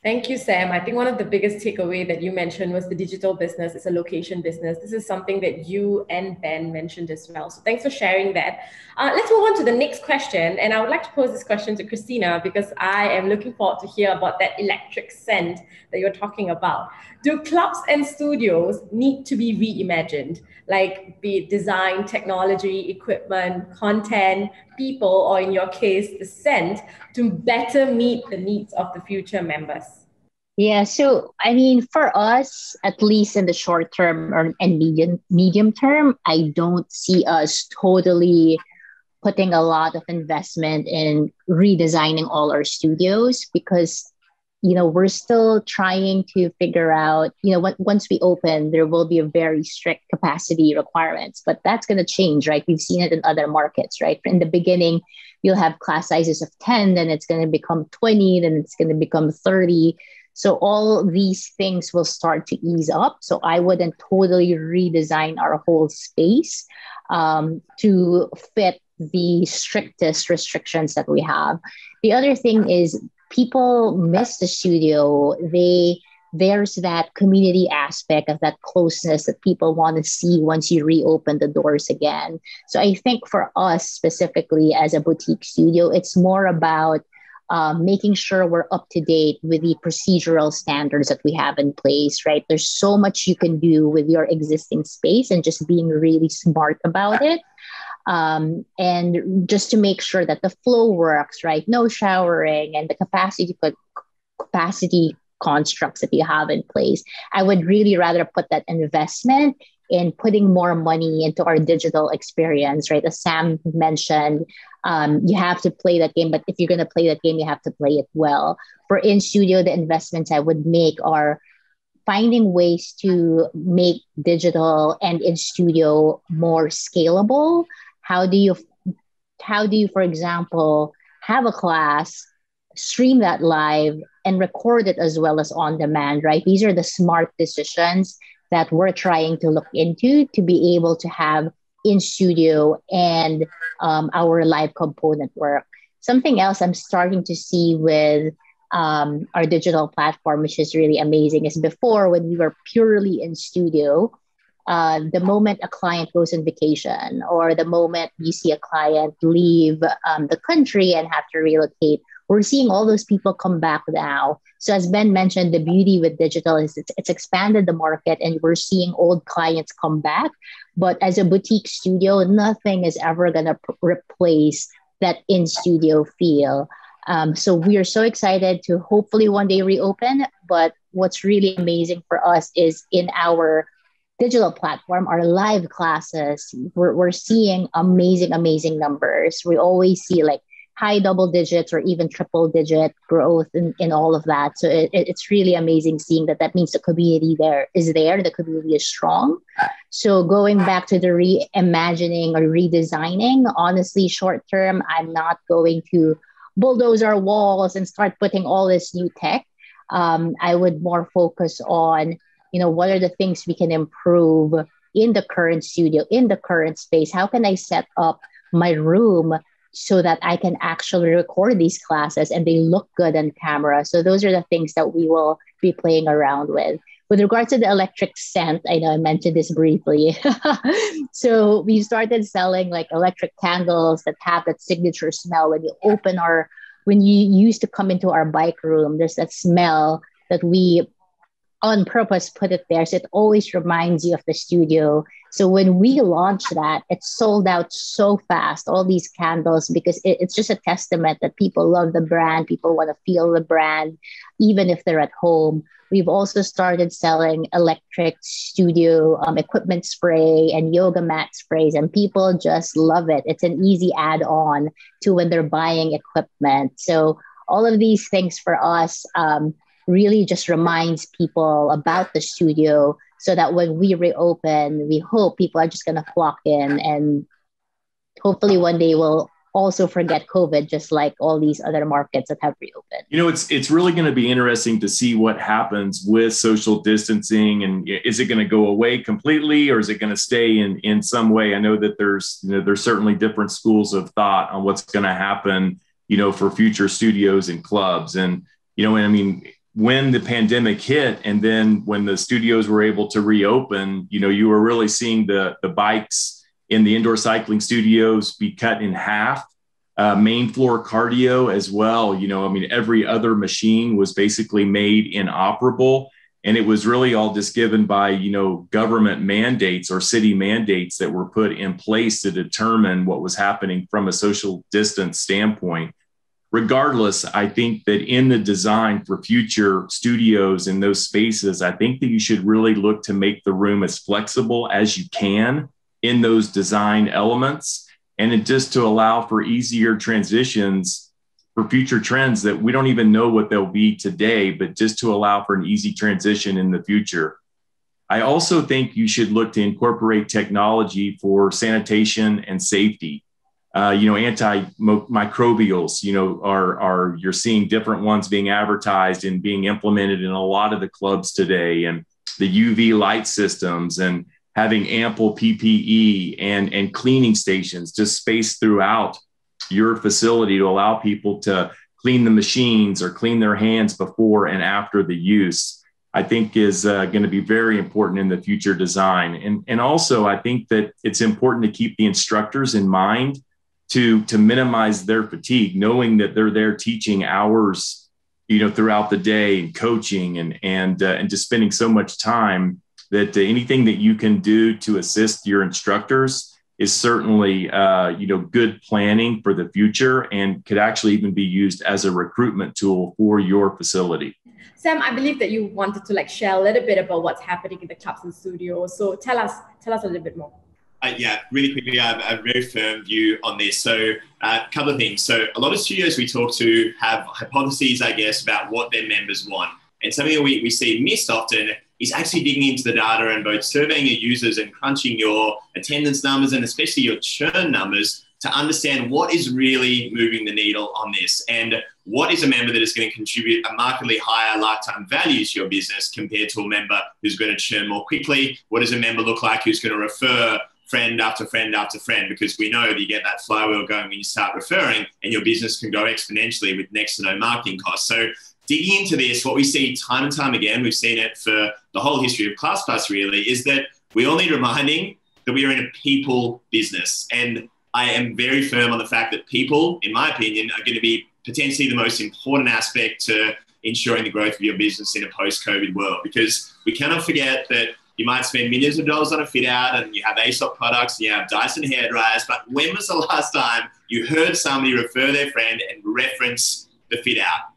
Thank you, Sam. I think one of the biggest takeaway that you mentioned was the digital business is a location business. This is something that you and Ben mentioned as well. So thanks for sharing that. Uh, let's move on to the next question. And I would like to pose this question to Kristina because I am looking forward to hear about that electric scent that you're talking about. Do clubs and studios need to be reimagined? Like be it design, technology, equipment, content, people, or in your case, the scent to better meet the needs of the future members? Yeah, so I mean, for us, at least in the short term or and medium medium term, I don't see us totally putting a lot of investment in redesigning all our studios because you know we're still trying to figure out you know once we open there will be a very strict capacity requirements but that's going to change right? We've seen it in other markets right? In the beginning you'll have class sizes of 10 then it's going to become 20 then it's going to become 30 so all these things will start to ease up. So i wouldn't totally redesign our whole space um, to fit the strictest restrictions that we have. The other thing is people miss the studio. They there's that community aspect of that closeness that people want to see once you reopen the doors again. So I think for us specifically as a boutique studio, it's more about um, making sure we're up to date with the procedural standards that we have in place, right? There's so much you can do with your existing space and just being really smart about it um, and just to make sure that the flow works right? No showering and the capacity capacity constructs that you have in place. I would really rather put that investment in putting more money into our digital experience right? As sam mentioned um, you have to play that game but if you're going to play that game you have to play it well. For in studio the investments i would make are finding ways to make digital and in studio more scalable how do you how do you for example have a class stream that live and record it as well as on demand right? These are the smart decisions that we're trying to look into to be able to have in studio and um, our live component work something else i'm starting to see with um, our digital platform which is really amazing is before when we were purely in studio uh, the moment a client goes on vacation or the moment you see a client leave um, the country and have to relocate, we're seeing all those people come back now. So as Ben mentioned, the beauty with digital is it's, it's expanded the market and we're seeing old clients come back. But as a boutique studio, nothing is ever going to p- replace that in studio feel. Um, so we are so excited to hopefully one day reopen. But what's really amazing for us is in our digital platform, our live classes, we're, we're seeing amazing, amazing numbers. We always see like high double digits or even triple digit growth in, in all of that. So it, it's really amazing seeing that that means the community there is there, the community is strong. So going back to the reimagining or redesigning, honestly, short term, I'm not going to bulldoze our walls and start putting all this new tech. Um, I would more focus on you know what are the things we can improve in the current studio in the current space? How can i set up my room so that i can actually record these classes and they look good on camera? So those are the things that we will be playing around with. With regards to the electric scent i know i mentioned this briefly. So we started selling like electric candles that have that signature smell. When you open our when you used to come into our bike room there's that smell that we on purpose put it there. So it always reminds you of the studio. So when we launched that it sold out so fast all these candles because it, it's just a testament that people love the brand people want to feel the brand even if they're at home. We've also started selling electric studio um, equipment spray and yoga mat sprays and people just love it. It's an easy add-on to when they're buying equipment. So all of these things for us um, really just reminds people about the studio so that when we reopen, we hope people are just going to flock in and hopefully one day we'll also forget COVID, just like all these other markets that have reopened. You know, it's it's really going to be interesting to see what happens with social distancing, and is it going to go away completely, or is it going to stay in in some way? I know that there's you know, there's certainly different schools of thought on what's going to happen, you know, for future studios and clubs, and you know, and I mean, when the pandemic hit and then when the studios were able to reopen you know you were really seeing the the bikes in the indoor cycling studios be cut in half uh, main floor cardio as well. You know i mean every other machine was basically made inoperable. And it was really all just given by you know government mandates or city mandates that were put in place to determine what was happening from a social distance standpoint regardless, I think that in the design for future studios in those spaces, I think that you should really look to make the room as flexible as you can in those design elements and just to allow for easier transitions for future trends that we don't even know what they'll be today, but just to allow for an easy transition in the future. I also think you should look to incorporate technology for sanitation and safety. Uh, you know, antimicrobials, you know, are, are you're seeing different ones being advertised and being implemented in a lot of the clubs today, and the UV light systems and having ample PPE and, and cleaning stations just spaced throughout your facility to allow people to clean the machines or clean their hands before and after the use, I think is uh, going to be very important in the future design. And, and also, I think that it's important to keep the instructors in mind to, to minimize their fatigue, knowing that they're there teaching hours, you know, throughout the day and coaching and, and, uh, and just spending so much time that anything that you can do to assist your instructors is certainly uh, you know good planning for the future and could actually even be used as a recruitment tool for your facility. Sam, I believe that you wanted to like share a little bit about what's happening in the clubs and studios. So tell us, tell us a little bit more. Uh, yeah, really quickly, I have a very firm view on this. So, a uh, couple of things. So, a lot of studios we talk to have hypotheses, I guess, about what their members want. And something that we, we see missed often is actually digging into the data and both surveying your users and crunching your attendance numbers and especially your churn numbers to understand what is really moving the needle on this and what is a member that is going to contribute a markedly higher lifetime value to your business compared to a member who's going to churn more quickly. What does a member look like who's going to refer friend after friend after friend? Because we know that you get that flywheel going when you start referring and your business can go exponentially with next to no marketing costs. So digging into this, what we see time and time again, we've seen it for the whole history of ClassPass really, is that we all need reminding that we are in a people business. And I am very firm on the fact that people, in my opinion, are going to be potentially the most important aspect to ensuring the growth of your business in a post-COVID world. Because we cannot forget that you might spend millions of dollars on a fit out and you have Aesop products and you have Dyson hair dryers, but when was the last time you heard somebody refer their friend and reference the fit out?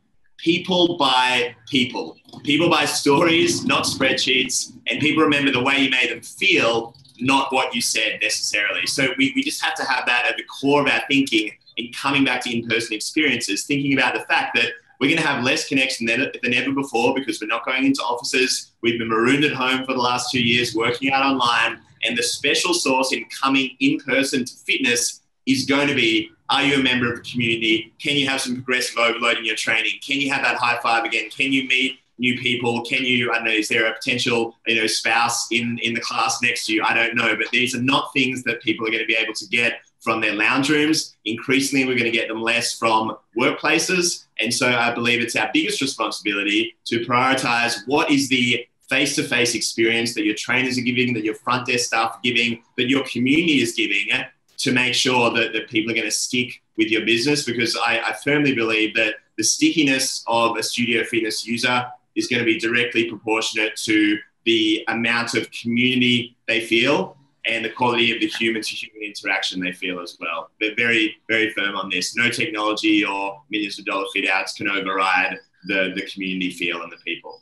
people buy people. People buy stories, not spreadsheets, and people remember the way you made them feel, not what you said necessarily. So we, we just have to have that at the core of our thinking in coming back to in-person experiences, thinking about the fact that we're going to have less connection than, than ever before because we're not going into offices. We've been marooned at home for the last two years, working out online. And the special sauce in coming in person to fitness is going to be are you a member of the community? Can you have some progressive overload in your training? Can you have that high five again? Can you meet new people? Can you, I don't know, is there a potential, you know, spouse in, in the class next to you? I don't know, but these are not things that people are going to be able to get from their lounge rooms. Increasingly, we're going to get them less from workplaces. And so I believe it's our biggest responsibility to prioritize what is the face to face experience that your trainers are giving, that your front desk staff are giving, that your community is giving, it to make sure that, that people are going to stick with your business because I, I firmly believe that the stickiness of a studio fitness user is going to be directly proportionate to the amount of community they feel and the quality of the human to human interaction they feel as well. They're very, very firm on this. No technology or millions of dollar fit outs can override the, the community feel and the people.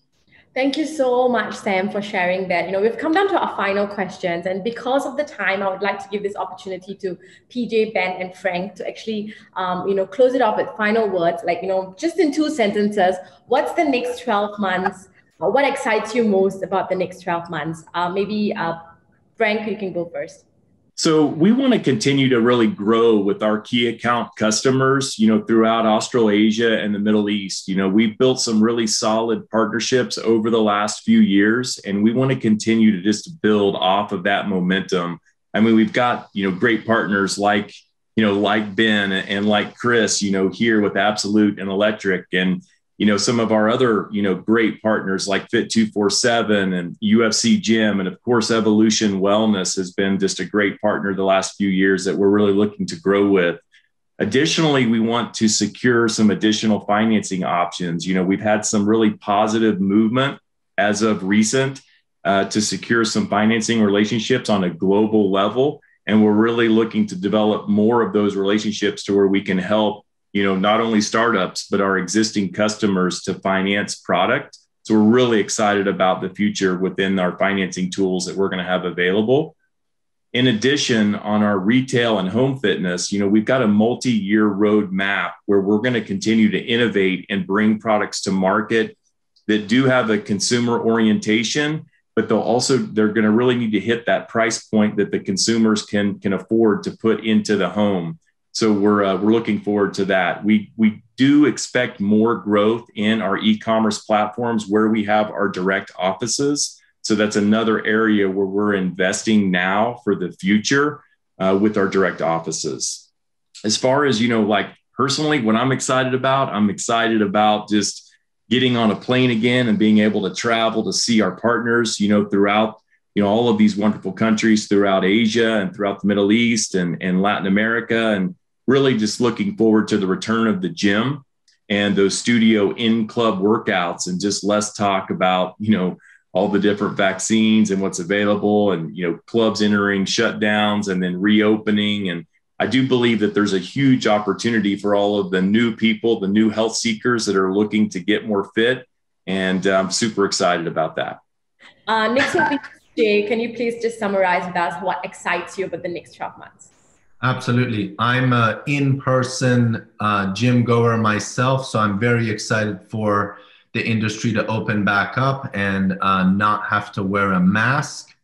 Thank you so much, Sam, for sharing that. You know, we've come down to our final questions, and because of the time, I would like to give this opportunity to PJ, Ben, and Frank to actually, um, you know, close it off with final words. Like, you know, just in two sentences, what's the next twelve months? What excites you most about the next twelve months? Uh, maybe, uh, Frank, you can go first. So we want to continue to really grow with our key account customers, you know, throughout Australasia and the Middle East. You know, we've built some really solid partnerships over the last few years, and we want to continue to just build off of that momentum. I mean, we've got, you know, great partners like, you know, like Ben and like Chris, you know, here with Absolute and Electric. And, you know some of our other you know great partners like fit 247 and UFC gym. And of course evolution wellness has been just a great partner the last few years that we're really looking to grow with. Additionally we want to secure some additional financing options. You know we've had some really positive movement as of recent uh, to secure some financing relationships on a global level. And we're really looking to develop more of those relationships to where we can help you know not only startups but our existing customers to finance product so we're really excited about the future within our financing tools that we're going to have available In addition, on our retail and home fitness, you know, we've got a multi-year roadmap where we're going to continue to innovate and bring products to market that do have a consumer orientation, but they'll also they're going to really need to hit that price point that the consumers can can afford to put into the home. So we're uh, we're looking forward to that. We we do expect more growth in our e-commerce platforms where we have our direct offices. So that's another area where we're investing now for the future uh, with our direct offices. As far as, you know, like personally, what I'm excited about, I'm excited about just getting on a plane again and being able to travel to see our partners, you know, throughout, you know, all of these wonderful countries throughout Asia and throughout the Middle East and, and Latin America. And really just looking forward to the return of the gym and those studio in club workouts and just less talk about, you know, all the different vaccines and what's available and you know clubs entering shutdowns and then reopening. And i do believe that there's a huge opportunity for all of the new people the new health seekers that are looking to get more fit. And i'm super excited about that. Uh, next be jay. Can you please just summarize with us what excites you about the next 12 months Absolutely. I'm an in person uh, gym goer myself, so I'm very excited for the industry to open back up and uh, not have to wear a mask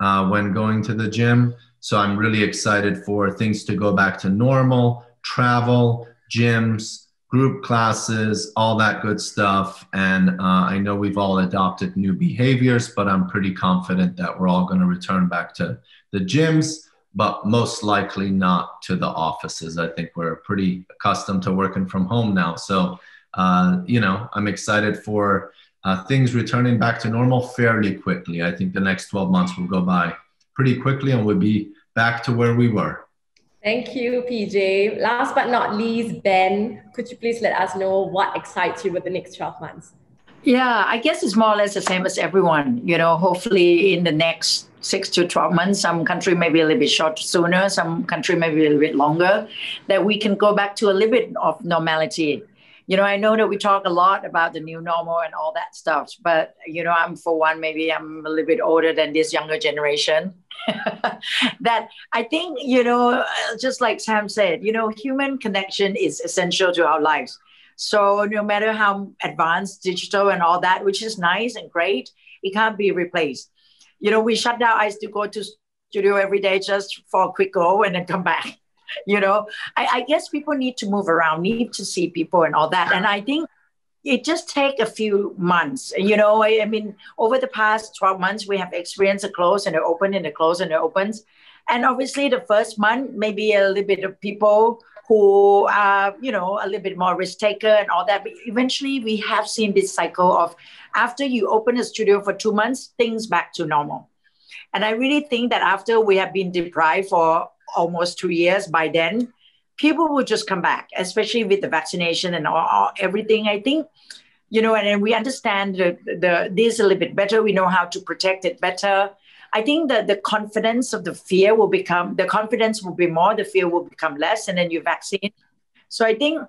uh, when going to the gym. So I'm really excited for things to go back to normal, travel, gyms, group classes, all that good stuff. And uh, I know we've all adopted new behaviors, but I'm pretty confident that we're all going to return back to the gyms, but most likely not to the offices. I think we're pretty accustomed to working from home now. So uh, you know, I'm excited for uh, things returning back to normal fairly quickly. I think the next 12 months will go by pretty quickly and we'll be back to where we were. Thank you, PJ. Last but not least, Ben, could you please let us know what excites you with the next 12 months? Yeah, I guess it's more or less the same as everyone. You know, hopefully in the next six to 12 months, some country maybe a little bit short sooner, some country maybe a little bit longer, that we can go back to a little bit of normality you know, I know that we talk a lot about the new normal and all that stuff, but you know, I'm for one, maybe I'm a little bit older than this younger generation. that I think, you know, uh, just like Sam said, you know, human connection is essential to our lives. So no matter how advanced digital and all that, which is nice and great, it can't be replaced. You know, we shut down. I to go to studio every day just for a quick go and then come back you know I, I guess people need to move around need to see people and all that and i think it just take a few months you know I, I, mean over the past 12 months we have experienced a close and a open and a close and a opens and obviously the first month maybe a little bit of people who are you know a little bit more risk taker and all that but eventually we have seen this cycle of after you open a studio for two months things back to normal and i really think that after we have been deprived for almost two years by then, people will just come back, especially with the vaccination and all, all, everything. I think, you know, and, and we understand the, the this a little bit better. We know how to protect it better. I think that the confidence of the fear will become the confidence will be more, the fear will become less, and then you vaccine. So I think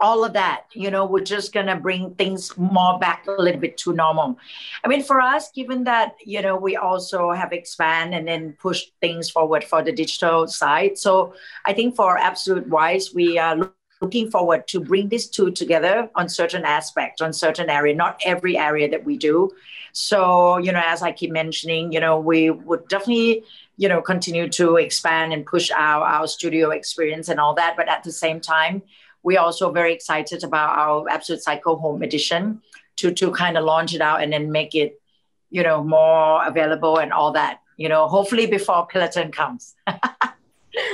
all of that you know we're just to bring things more back a little bit to normal. I mean for us given that you know we also have expand and then push things forward for the digital side. So i think for absolute wise we are looking forward to bring these two together on certain aspects on certain area not every area that we do so you know as i keep mentioning you know we would definitely you know continue to expand and push our our studio experience and all that but at the same time we're also very excited about our Absolute Cycle Home Edition to to kind of launch it out and then make it, you know, more available and all that. You know, hopefully before Peloton comes.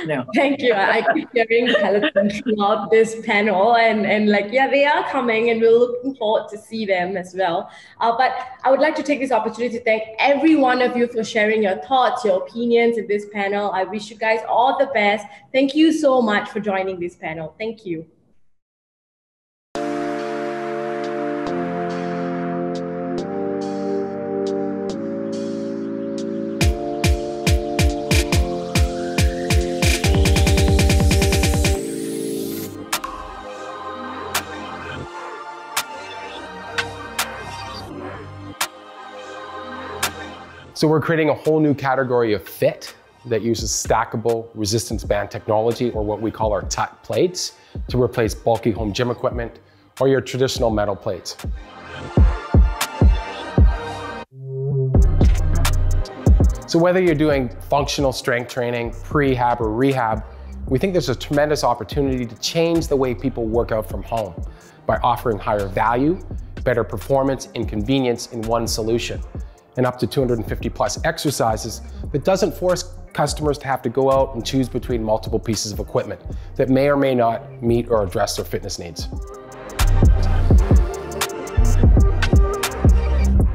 no. Thank you. I keep hearing Peloton throughout this panel, and and like yeah, they are coming, and we're looking forward to see them as well. Uh, but I would like to take this opportunity to thank every one of you for sharing your thoughts, your opinions in this panel. I wish you guys all the best. Thank you so much for joining this panel. Thank you. So we're creating a whole new category of fit that uses stackable resistance band technology, or what we call our TUT plates, to replace bulky home gym equipment or your traditional metal plates. So whether you're doing functional strength training, prehab or rehab, we think there's a tremendous opportunity to change the way people work out from home by offering higher value, better performance, and convenience in one solution, and up to 250 plus exercises that doesn't force customers to have to go out and choose between multiple pieces of equipment that may or may not meet or address their fitness needs.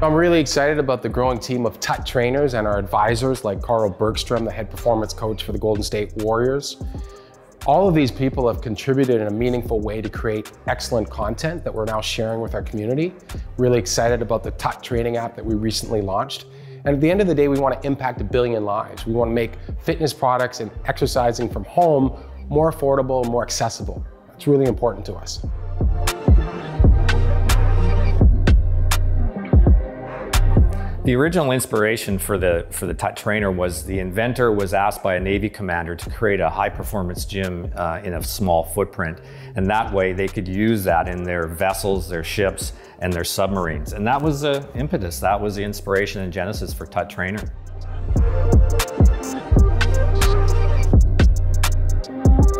I'm really excited about the growing team of TUT trainers and our advisors like Carl Bergstrom, the head performance coach for the Golden State Warriors. All of these people have contributed in a meaningful way to create excellent content that we're now sharing with our community. Really excited about the TUT training app that we recently launched. And at the end of the day, we want to impact a billion lives. We want to make fitness products and exercising from home more affordable and more accessible. It's really important to us. The original inspiration for the for the trainer was the inventor was asked by a Navy commander to create a high performance gym uh, in a small footprint, and that way they could use that in their vessels, their ships, and their submarines. And that was the impetus. That was the inspiration and genesis for TUT trainer.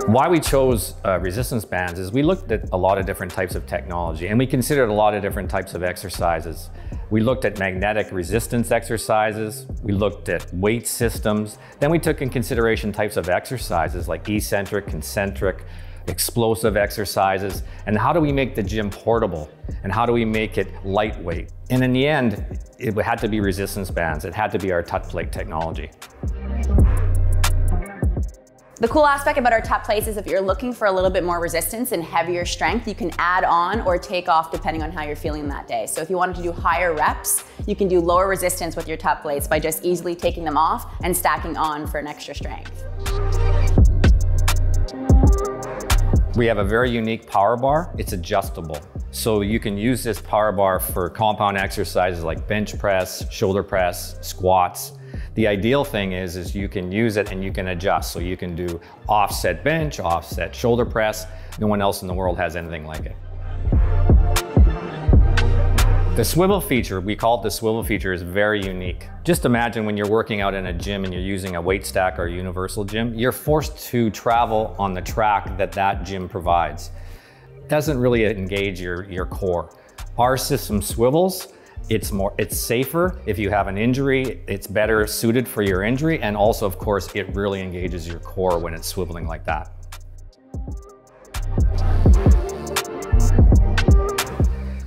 Why we chose uh, resistance bands is we looked at a lot of different types of technology and we considered a lot of different types of exercises. We looked at magnetic resistance exercises, we looked at weight systems, then we took in consideration types of exercises like eccentric, concentric, explosive exercises, and how do we make the gym portable? And how do we make it lightweight? And in the end, it had to be resistance bands. It had to be our TUT plate technology. The cool aspect about our TUT plates is if you're looking for a little bit more resistance and heavier strength, you can add on or take off depending on how you're feeling that day. So if you wanted to do higher reps, you can do lower resistance with your TUT plates by just easily taking them off and stacking on for an extra strength. We have a very unique power bar. It's adjustable. So you can use this power bar for compound exercises like bench press, shoulder press, squats, the ideal thing is, is you can use it and you can adjust. So you can do offset bench, offset shoulder press. No one else in the world has anything like it. The swivel feature, we call it the swivel feature, is very unique. Just imagine when you're working out in a gym and you're using a weight stack or universal gym, you're forced to travel on the track that that gym provides. It doesn't really engage your, your core. Our system swivels, it's more, it's safer if you have an injury. It's better suited for your injury. And also, of course, it really engages your core when it's swiveling like that.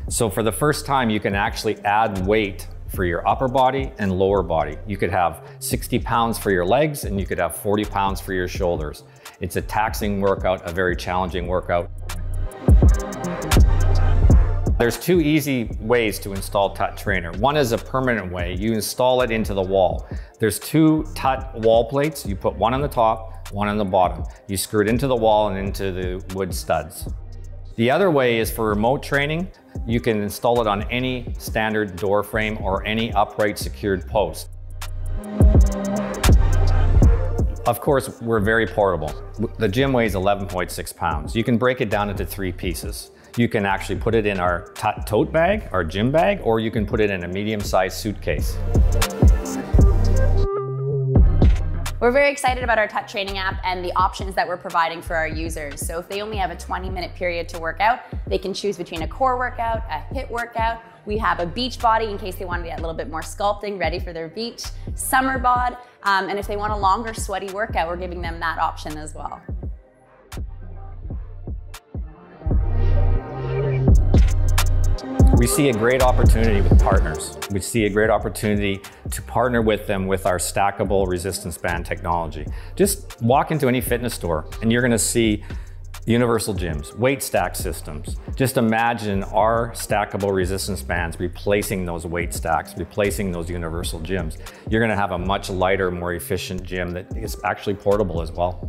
So for the first time, you can actually add weight for your upper body and lower body. You could have 60 pounds for your legs and you could have 40 pounds for your shoulders. It's a taxing workout, a very challenging workout. There's two easy ways to install TUT Trainer. One is a permanent way. You install it into the wall. There's two TUT wall plates. You put one on the top, one on the bottom. You screw it into the wall and into the wood studs. The other way is for remote training. You can install it on any standard door frame or any upright secured post. Of course, we're very portable. The gym weighs 11.6 pounds. You can break it down into three pieces. You can actually put it in our tote bag, our gym bag, or you can put it in a medium-sized suitcase. We're very excited about our TUT training app and the options that we're providing for our users. So if they only have a 20 minute period to work out, they can choose between a core workout, a HIIT workout. We have a beach body in case they want to get a little bit more sculpting, ready for their beach, summer bod, um, and if they want a longer sweaty workout, we're giving them that option as well. We see a great opportunity with partners. We see a great opportunity to partner with them with our stackable resistance band technology. Just walk into any fitness store and you're gonna see universal gyms, weight stack systems. Just imagine our stackable resistance bands replacing those weight stacks, replacing those universal gyms. You're gonna have a much lighter, more efficient gym that is actually portable as well.